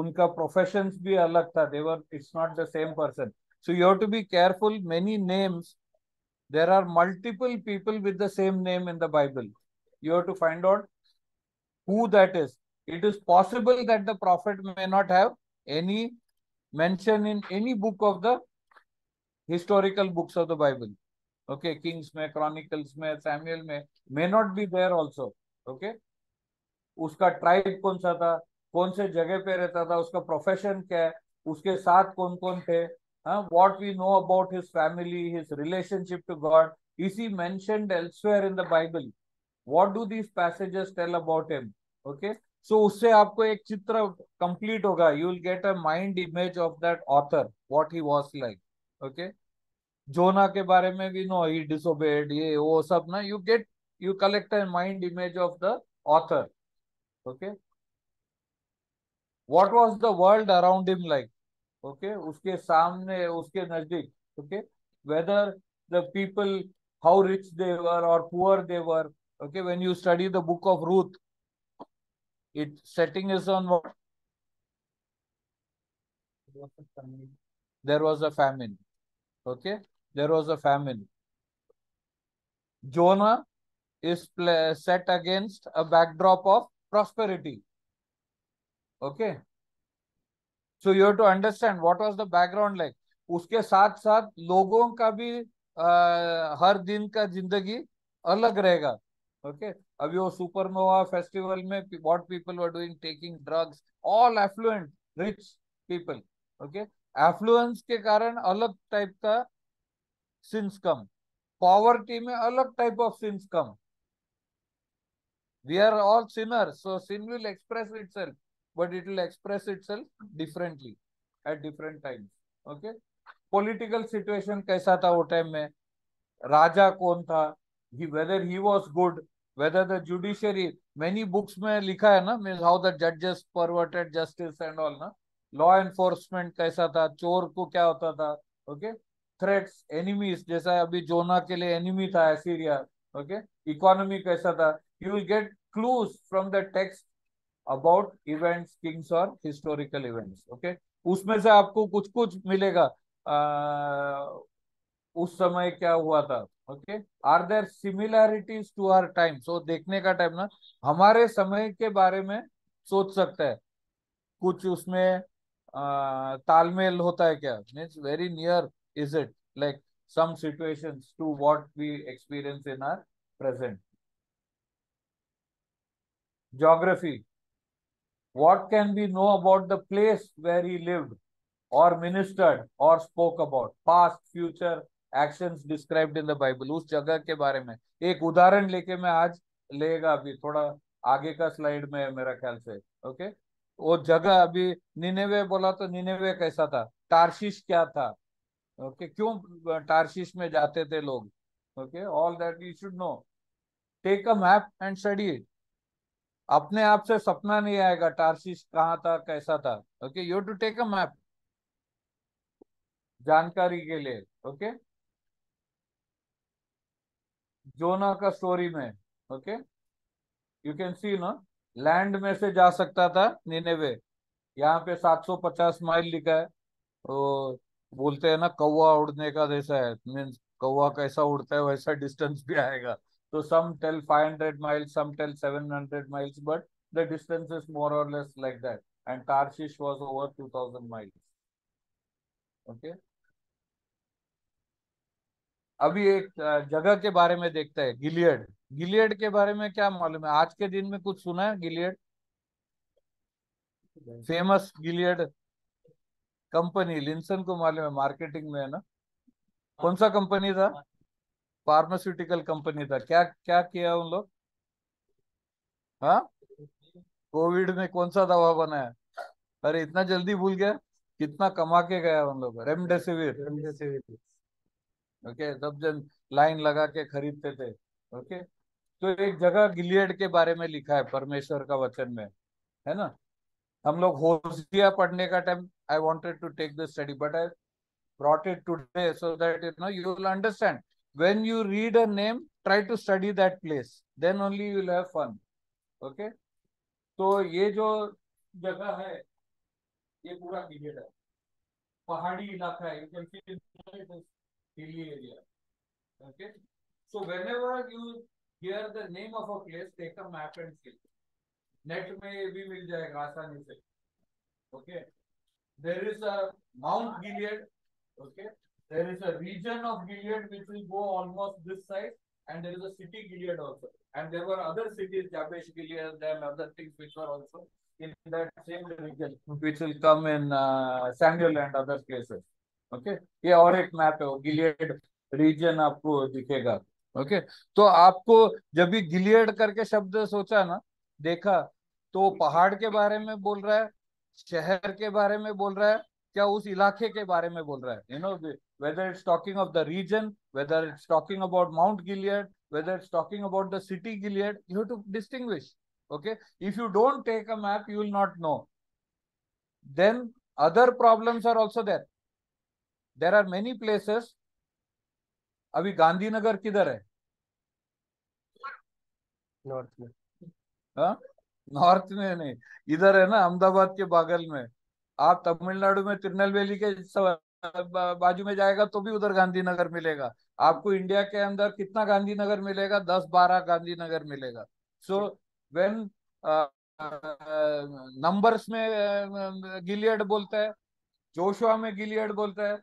Speaker 1: उनका profession भी अलग था they were it's not the same person so you have to be careful many names there are multiple people with the same name in the Bible you have to find out who that is it is possible that the prophet may not have any mention in any book of the historical books of the Bible. Okay, Kings may, Chronicles may, Samuel may, may not be there also. Okay, uska tribe कौन सा था कौन से जगह पे रहता था उसका प्रोफेशन क्या है उसके साथ कौन कौन थे what we know about his family his relationship is he mentioned elsewhere in the Bible? What do these passages tell about him? Okay. So so, उससे आपको एक चित्र कंप्लीट होगा you will get a mind image of that author what he was like okay Jonah के बारे में भी no ही disobeyed ये वो सब ना you get you collect a mind image of the author okay what was the world around him like okay उसके सामने उसके नजदीक okay whether the people how rich they were और poor they were okay when you study the book of Ruth It setting is on what? There was a famine. Okay. There was a famine. Jonah is set against a backdrop of prosperity. Okay. So you have to understand what was the background like. उसके साथ साथ लोगों का भी आ, हर दिन का जिंदगी अलग रहेगा okay abhi wo supernova festival में what people were doing taking drugs all affluent rich people okay affluence के कारण अलग टाइप का सिंस कम पॉवर्टी में अलग type of since come we are all sinner so sin will express itself but it will express self differently at different times okay political situation कैसा था वो time में राजा कौन था whether he was good whether the judiciary many books में लिखा है ना मीन्स हाउ द जजेस परवर्टेड जस्टिस एंड ऑल ना लॉ एनफोर्समेंट कैसा था चोर को क्या होता था ओके थ्रेट्स एनिमीज जैसा अभी जोना के लिए एनिमी था सीरिया ओके इकोनॉमी कैसा था you will get clues from the text about events kings और हिस्टोरिकल इवेंट्स ओके उसमें से आपको कुछ कुछ मिलेगा आ, उस समय क्या हुआ था okay are there similarities to our time so देखने का टाइम ना हमारे समय के बारे में सोच सकता है कुछ उसमें तालमेल होता है क्या means very near is it like some situation to what we experience in our present geography what can be know about the place where he lived और मिनिस्टर्ड और spoke about past future actions described in the Bible उस जगह के बारे में एक उदाहरण लेके मैं आज लेगा अभी थोड़ा आगे का स्लाइड में मेरा ख्याल से ओके वो जगह अभी निनेवे बोला तो निनेवे कैसा था तारशीश क्या था ओके क्यों तारशीश में जाते थे लोग okay all that you should know take a map and study अपने आप से सपना नहीं आएगा टारशीस कहाँ था कैसा था okay you to take a map जानकारी के लिए ओके okay? जोना का स्टोरी में ओके यू कैन सी ना लैंड में से जा सकता था निनेवे यहाँ पे 750 माइल लिखा है तो बोलते हैं ना कौवा उड़ने का जैसा है मीन्स कौवा कैसा उड़ता है वैसा डिस्टेंस भी आएगा तो some tell 500 miles some tell 700 miles but the distance is more or less like that and tarshish was over 2000 okay okay अभी एक जगह के बारे में देखते हैं गिलियड गिलियड के बारे में क्या मालूम है आज के दिन में कुछ सुना है गिलियड फेमस गिलियड कंपनी लिंसन को मालूम है मार्केटिंग में है ना कौन सा कंपनी था फार्मास्यूटिकल कंपनी था क्या क्या किया उन लोग हाँ कोविड में कौन सा दवा बनाया अरे इतना जल्दी भूल गया कितना कमा के गया उन लोग रेमडेसिविर रेमडेसिविर ओके सब जन लाइन लगा के खरीदते थे ओके तो एक जगह गिलियड के बारे में लिखा है परमेश्वर का वचन में है ना हम लोग होशिया पढ़ने का time I wanted to take the study but I brought it today so that you know you will understand when you read a name try to study that place then only you will have fun okay तो ये जो जगह है ये पूरा Gilead है पहाड़ी इलाका है you can see hilly area. Okay. So whenever you hear the name of a place, take a map and see. Net may be मिल जाएगा आसानी से. Okay. There is a Mount Gilead. Okay. There is a region of Gilead which will go almost this size, and there is a city Gilead also. And there were other cities, Jabesh Gilead, and other things which were also in that same region, which will come in uh, Samuel and other places. Okay ये और एक map है Gilead reason आपको दिखेगा okay तो आपको जब भी गिलियड करके शब्द सोचा ना देखा तो पहाड़ के बारे में बोल रहा है शहर के बारे में बोल रहा है क्या उस इलाके के बारे में बोल रहा है you know whether it's talking of the region whether it's talking about Mount Gilead whether it's talking about the city Gilead you have to distinguish okay if you don't take a map you will not know then other problems are also there there are many places अभी गांधीनगर किधर है north में north हाँ? में नहीं इधर है ना अहमदाबाद के बागल में आप तमिलनाडु में तिरुनेलवेली के बाजू में जाएगा तो भी उधर गांधीनगर मिलेगा आपको इंडिया के अंदर कितना गांधीनगर मिलेगा दस बारह गांधीनगर मिलेगा सो वेन नंबर्स में गिलियड बोलता है जोशुआ में गिलियड बोलता है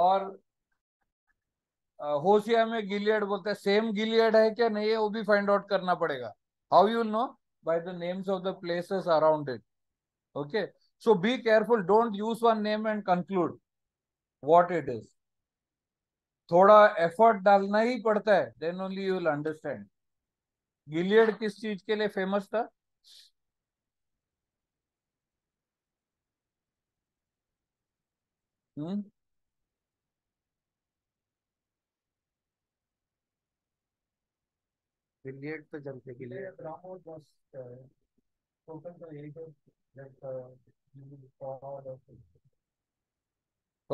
Speaker 1: और होशिया में गिलियड बोलते हैं सेम गिलियड है क्या नहीं है वो भी फाइंड आउट करना पड़ेगा how you know by the names of the places around it okay so be careful don't use one name and conclude what it is थोड़ा एफर्ट डालना ही पड़ता है then only you will understand Gilead किस चीज के लिए famous था हम्म रिलेट तो जनते के लिए uh, uh,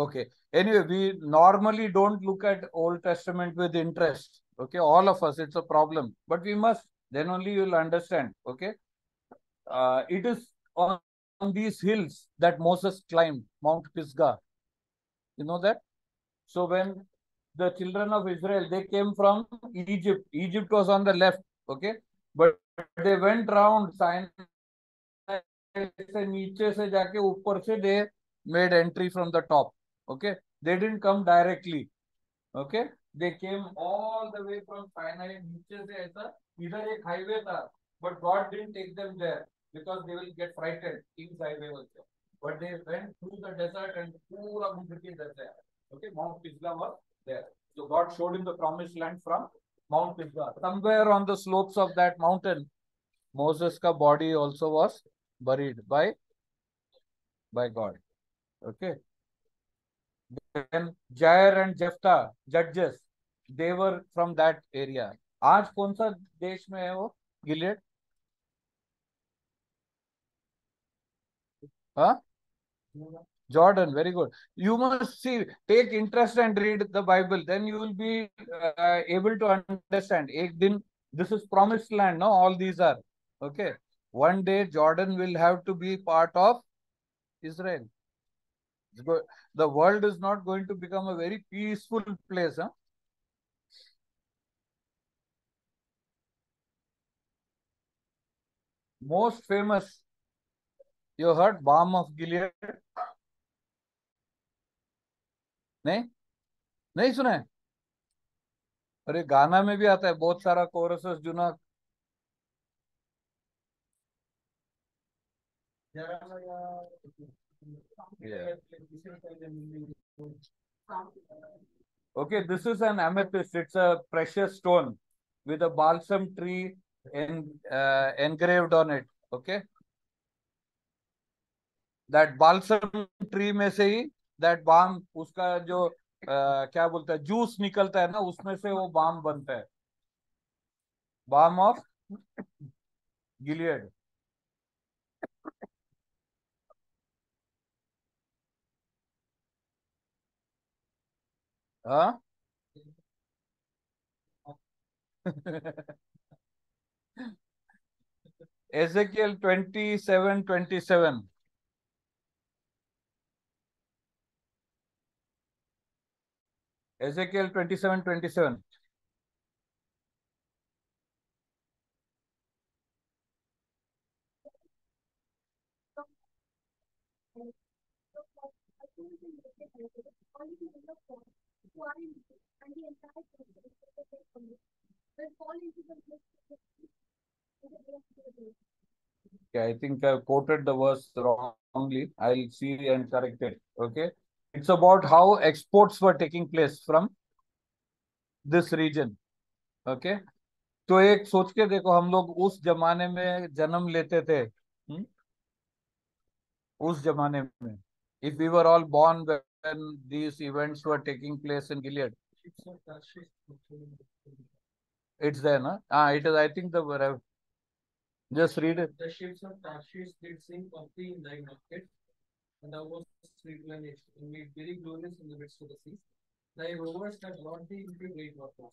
Speaker 1: okay anyway we normally don't look at old testament with interest okay all of us it's a problem but we must then only you'll understand okay uh, it is on these hills that moses climbed mount pisgah you know that so when the children of Israel, they came from Egypt. Egypt was on the left, okay? But they went round Sinai से नीचे से जाके ऊपर से they made entry from the top, okay? They didn't come directly, okay? They came all the way from Sinai niche se aisa idhar ek highway tha but God didn't take them there because they will get frightened. King's highway was there But they went through the desert and पूरा मुझे desert, okay? Mount Pisgah was there. So God showed him the promised land from Mount Pisgah. Somewhere on the slopes of that mountain, Moses' ka body also was buried by, by God. Okay. Then Jair and Jephthah, judges, they were from that area. आज कौन सा देश में है वो Gilead हाँ Jordan, very good. You must see, take interest and read the Bible. Then you will be uh, able to understand. this is promised land. No, all these are okay. One day Jordan will have to be part of Israel. The world is not going to become a very peaceful place. Huh? Most famous, you heard Balm of Gilead. नहीं नहीं सुना है अरे गाना में भी आता है बहुत सारा कोरस जुना okay this is an amethyst it's a precious stone with a balsam tree an engraved on it okay that balsam tree में से ही दैट बाम उसका जो आ, क्या बोलते हैं जूस निकलता है ना उसमें से वो बाम बनता है बाम ऑफ गिलियड हाँ Ezekiel twenty seven twenty seven Ezekiel 27 27. Okay, I think I quoted the verse wrongly. I'll see and correct it. Okay. It's about how exports were taking place from this region. Okay. तो एक सोच के देखो हम लोग उस जमाने में जन्म लेते थे हुँ? उस जमाने में if we were all born when these events were taking place in Gilead. It's there, no? Ah, it is. I think the I've just read it. The ships of Tarshish did sink promptly in thy market, and thou wast reclination and made very glorious in the midst of the seas. Thy rowers have brought thee into great waters.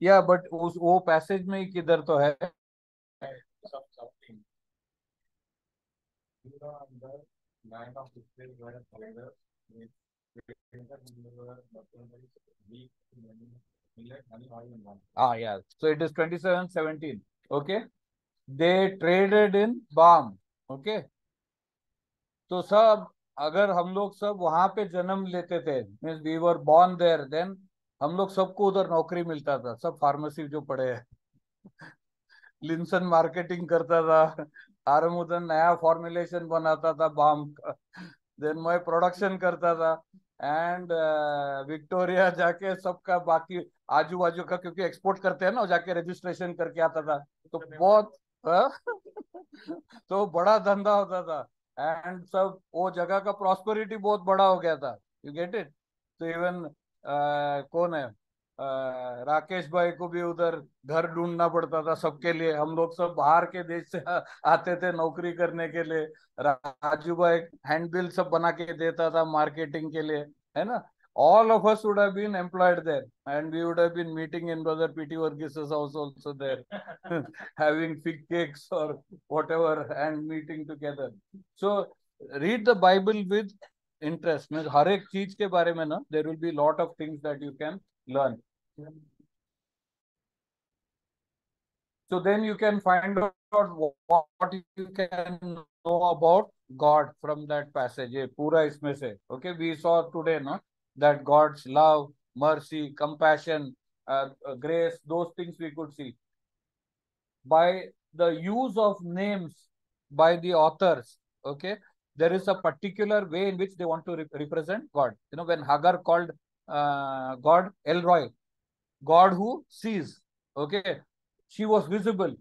Speaker 1: Yeah, but उस वो passage में किधर तो है सब something. You are on the line of Israel where father with Ah, yeah. So it is 2717. Okay. They traded in balm. Okay. तो सब अगर हम लोग सब वहां पे जन्म लेते थे means we were born there then हम लोग सबको उधर नौकरी मिलता था सब फार्मेसी जो पड़े लिंसन मार्केटिंग करता था आरम उधर नया फॉर्मुलेशन बनाता था बाम का देन मैं प्रोडक्शन करता था एंड विक्टोरिया uh, जाके सबका बाकी आजू बाजू का क्योंकि एक्सपोर्ट करते हैं ना जाके रजिस्ट्रेशन करके आता था तो बहुत हाँ। तो बड़ा धंधा होता था एंड सब वो जगह का प्रॉस्पेरिटी बहुत बड़ा हो गया था यू गेट इट तो इवन कौन है आ, राकेश भाई को भी उधर घर ढूंढना पड़ता था सबके लिए हम लोग सब बाहर के देश से आते थे नौकरी करने के लिए राजू भाई हैंडबिल सब बना के देता था मार्केटिंग के लिए है ना all of us would have been employed there and we would have been meeting in brother pt varghese house also there having fig cakes or whatever and meeting together so read the bible with interest means har ek cheez ke mein na there will be lot of things that you can learn so then you can find out what you can know about god from that passage pura isme se okay we saw today na no? that God's love, mercy, compassion, uh, uh, grace, those things we could see. By the use of names by the authors, okay, there is a particular way in which they want to re represent God. You know, when Hagar called uh, God Elroy, God who sees, okay, she was visible,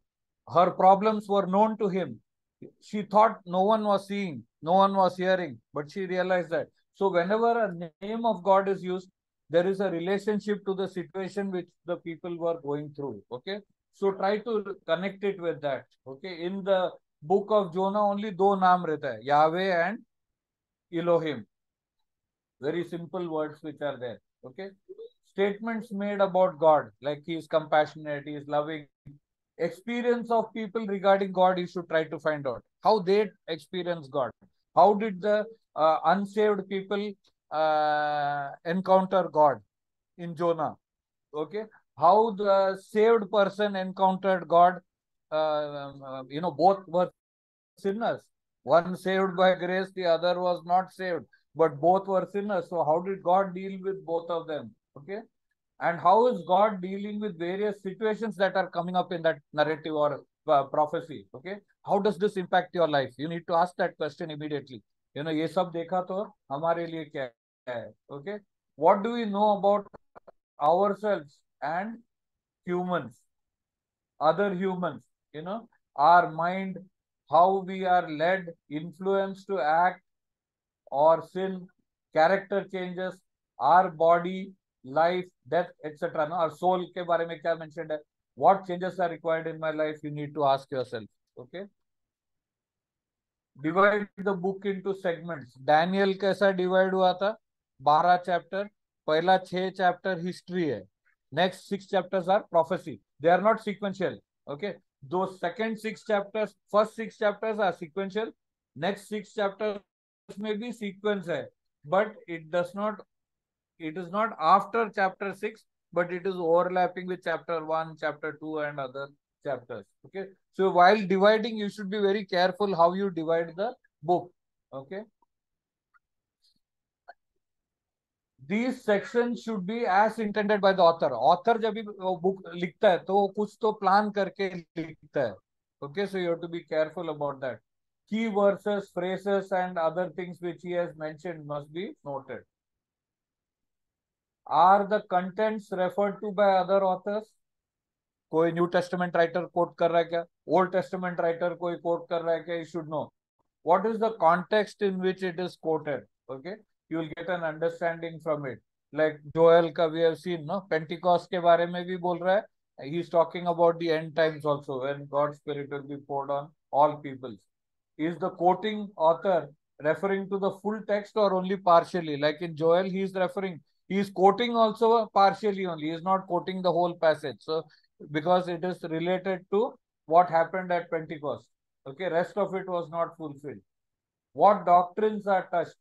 Speaker 1: her problems were known to him. She thought no one was seeing, no one was hearing, but she realized that so whenever a name of God is used, there is a relationship to the situation which the people were going through. Okay. So try to connect it with that. Okay. In the book of Jonah, only two names are Yahweh and Elohim. Very simple words which are there. Okay. Statements made about God, like he is compassionate, he is loving. Experience of people regarding God, you should try to find out how they experience God. How did the uh, unsaved people uh, encounter God in Jonah? Okay. How the saved person encountered God, uh, um, uh, you know, both were sinners. One saved by grace, the other was not saved, but both were sinners. So, how did God deal with both of them? Okay. And how is God dealing with various situations that are coming up in that narrative or uh, prophecy? Okay. How does this impact your life? You need to ask that question immediately. You know, ये सब देखा तो हमारे लिए क्या है okay what do you know about our self and humans other humans you know our mind how we are led influenced to act or sin character changes our body life death etc no our soul ke bare mein kya mentioned hai what changes are required in my life you need to ask yourself okay divide the book into segments Daniel कैसा divide हुआ था बारह chapter पहला छह chapter history है next six chapters are prophecy they are not sequential okay दो second six chapters first six chapters are sequential next six chapters में भी सीक्वेंस है but it does not it is not after chapter six but it is overlapping with chapter one chapter two and other chapters. Okay. So while dividing, you should be very careful how you divide the book. Okay. These section should be as intended by the author author जब भी book लिखता है तो कुछ तो plan करके लिखता है okay so you to be careful about that key verses phrases and other things which he has mentioned must be noted are the contents referred to by other authors कोई new testament writer quote कर रहा है क्या old testament writer कोई quote कर रहा है क्या you should know what is the context in which it is quoted okay you will get an understanding from it like joel ka we have seen no pentecost ke bare mein bhi bol raha hai he is talking about the end times also when god's spirit will be poured on all peoples is the quoting author referring to the full text or only partially like in joel he is referring he is quoting also partially only he is not quoting the whole passage so because it is related to what happened at Pentecost. Okay, rest of it was not fulfilled. What doctrines are touched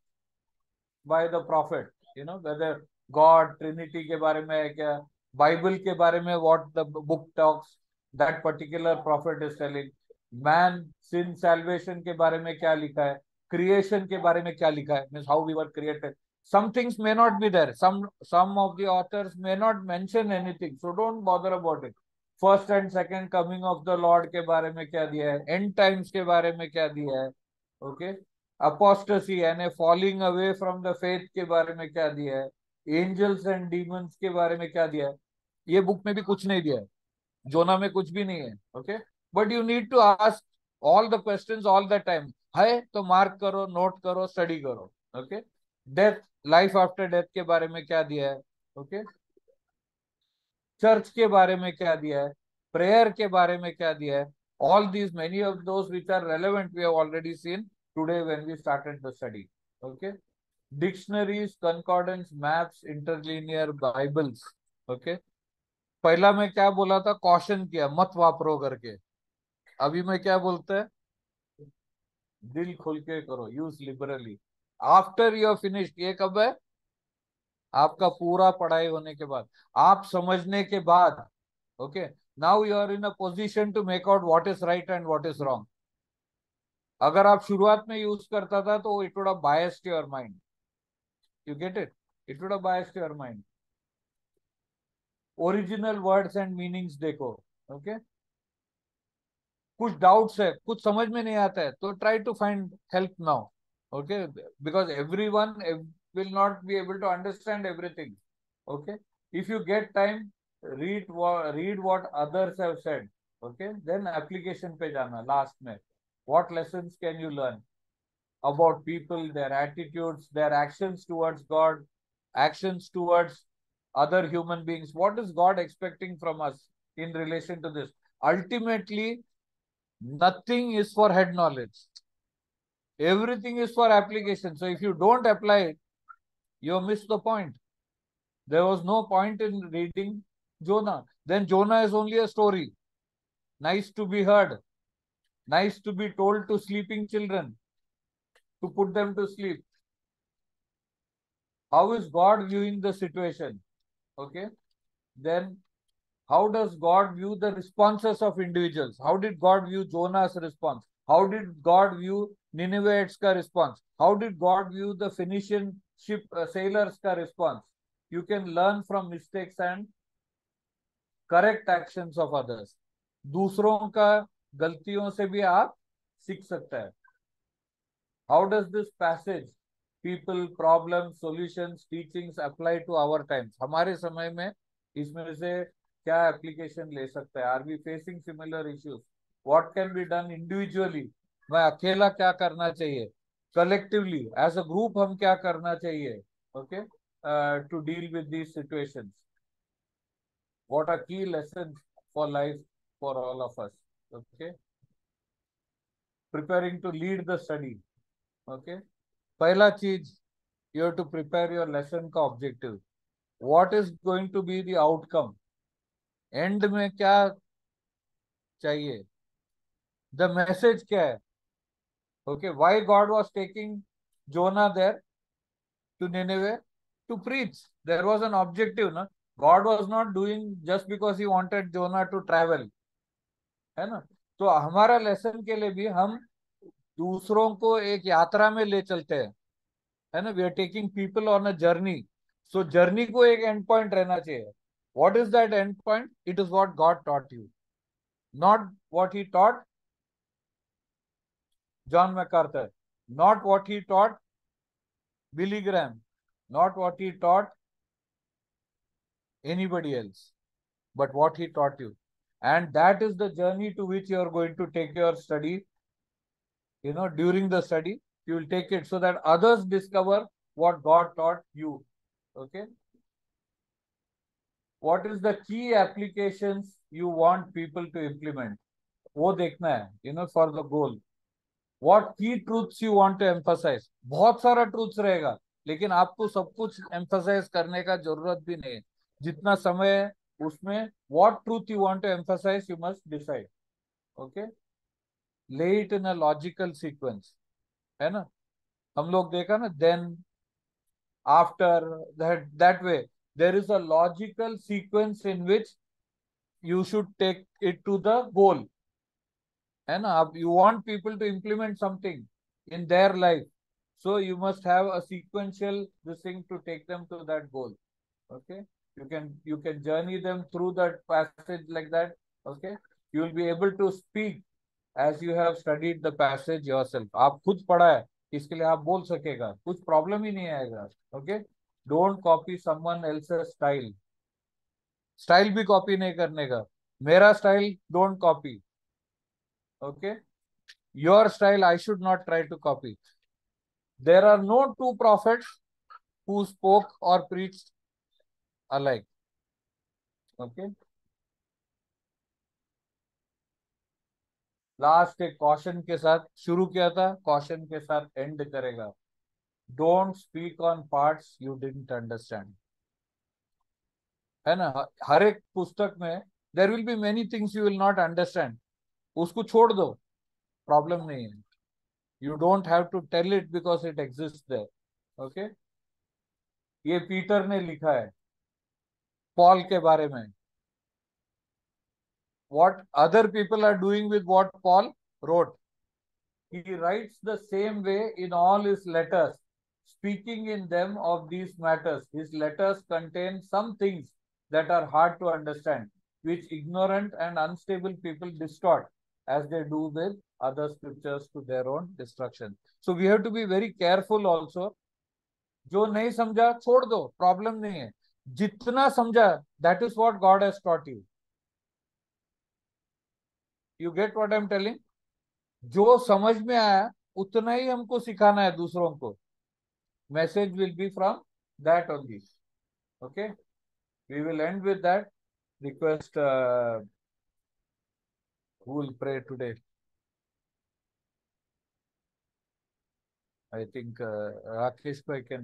Speaker 1: by the prophet? You know, whether God, Trinity के बारे में क्या Bible के बारे में what the book talks that particular prophet is telling. Man, sin, salvation के बारे में क्या लिखा है? Creation के बारे में क्या लिखा है? Means how we were created. some things may not be there some some of the authors may not mention anything so don't bother about it first and second coming of the Lord के बारे में क्या दिया है and times के बारे में क्या दिया है ओके अपोस्टसी यानी falling away from the faith के बारे में क्या दिया है एंजल्स एंड डीमंस के बारे में क्या दिया है ये बुक में भी कुछ नहीं दिया है जोना में कुछ भी नहीं है okay but you need to ask all the question all the time है तो मार्क करो नोट करो स्टडी करो okay death life after death के बारे में क्या दिया है ओके okay? चर्च के बारे में क्या दिया है प्रेयर के बारे में क्या दिया है all these many of those relevant we already seen today when we start the study okay dictionaries concordance maps interlinear Bibles okay पहला मैं क्या बोला था कॉशन किया मत वापरो करके अभी मैं क्या बोलते हैं दिल खुल के करो use liberally after you finished ये कब है आपका पूरा पढ़ाई होने के बाद आप समझने के बाद okay now you are in a position to make out what is right and what is wrong अगर आप शुरुआत में यूज करता था तो it would to your mind you get it it would to your mind original words and meanings देखो okay कुछ doubts है कुछ समझ में नहीं आता है तो try to find help now okay because every one will not be able to understand everything. Okay. If you get time, read what read what others have said. Okay. Then application page jana, last mein. What lessons can you learn about people, their attitudes, their actions towards God, actions towards other human beings? What is God expecting from us in relation to this? Ultimately, nothing is for head knowledge everything is for application so if you don't apply it you missed the point. There was no point in reading Jonah. Then Jonah is only a story. Nice to be heard. Nice to be told to sleeping children to put them to sleep. How is God viewing the situation? Okay. Then how does God view the responses of individuals? How did God view Jonah's response? How did God view Nineveh's response? How did God view the Phoenician ship uh, sailors ka response you can learn from mistakes and correct actions of others दूसरों का गलतियों से भी आप सीख सकते हैं how does this passage people problem solution teachings apply to our times हमारे समय में इसमें से क्या एप्लीकेशन ले सकते हैं are B facing similar issues what can be done individually मैं अकेला क्या करना चाहिए कलेक्टिवली एज अ ग्रुप हम क्या करना चाहिए okay to deal with these situation what are key lesson for life for all of us okay preparing to lead the study okay पहला चीज you to prepare your lesson का objective what is going to be the outcome and में क्या चाहिए the message क्या है Okay, why God was taking Jonah there to Nineveh? To preach. There was an objective. na God was not doing just because he wanted Jonah to travel. hai na to hamara lesson ke liye bhi hum दूसरों को एक यात्रा में ले चलते हैं है ना we are taking people on a journey so journey को एक एंड पॉइंट रहना चाहिए what is that end point it is what God taught you not what he taught John MacArthur. Not what he taught Billy Graham, not what he taught anybody else, but what he taught you. And that is the journey to which you are going to take your study. You know, during the study, you will take it so that others discover what God taught you. Okay. What is the key applications you want people to implement? वो देखना है, you know, for the goal. What key truths you want to emphasize बहुत सारा truths रहेगा लेकिन आपको सब कुछ एम्फोसाइज करने का जरूरत भी नहीं है जितना समय है उसमें what truth you want to emphasize you must decide okay let in a logical sequence है ना हम लोग देखा ना then after that that way there is a logical sequence in which you should take it to the goal And you want people to implement something in their life. So you must have a sequential this thing to take them to that goal. Okay. You can you can journey them through that passage like that. Okay. You will be able to speak as you have studied the passage yourself. आप खुद पढ़ा है इसके लिए आप बोल सकेगा कुछ प्रॉब्लम ही okay don't copy someone else's style style style copy copy नहीं करने का मेरा style don't Okay. Your style, I should not try to copy. There are no two prophets who spoke or preached alike. Okay. Last एक caution के साथ शुरू किया था कॉशन के साथ एंड करेगा don't speak on parts you didn't understand है ना हर एक पुस्तक में there will be many things you will not understand उसको छोड़ दो प्रॉब्लम नहीं है you don't have to tell it because it exist there okay ये पीटर ने लिखा है पॉल के बारे में what other people are doing with what paul wrote he writes the same way in all his letters speaking in them of these matters his letters contain some things that are hard to understand which ignorant and unstable people distort as they do with other scriptures to their own destruction. So we have to be very careful also. जो नहीं समझा छोड़ दो problem नहीं है जितना समझा that is what God has taught you you get what I am telling जो समझ में आया उतना ही हमको सिखाना है दूसरों को message will be from that only okay we will end with that request Who will pray today? I think uh, Rakesh can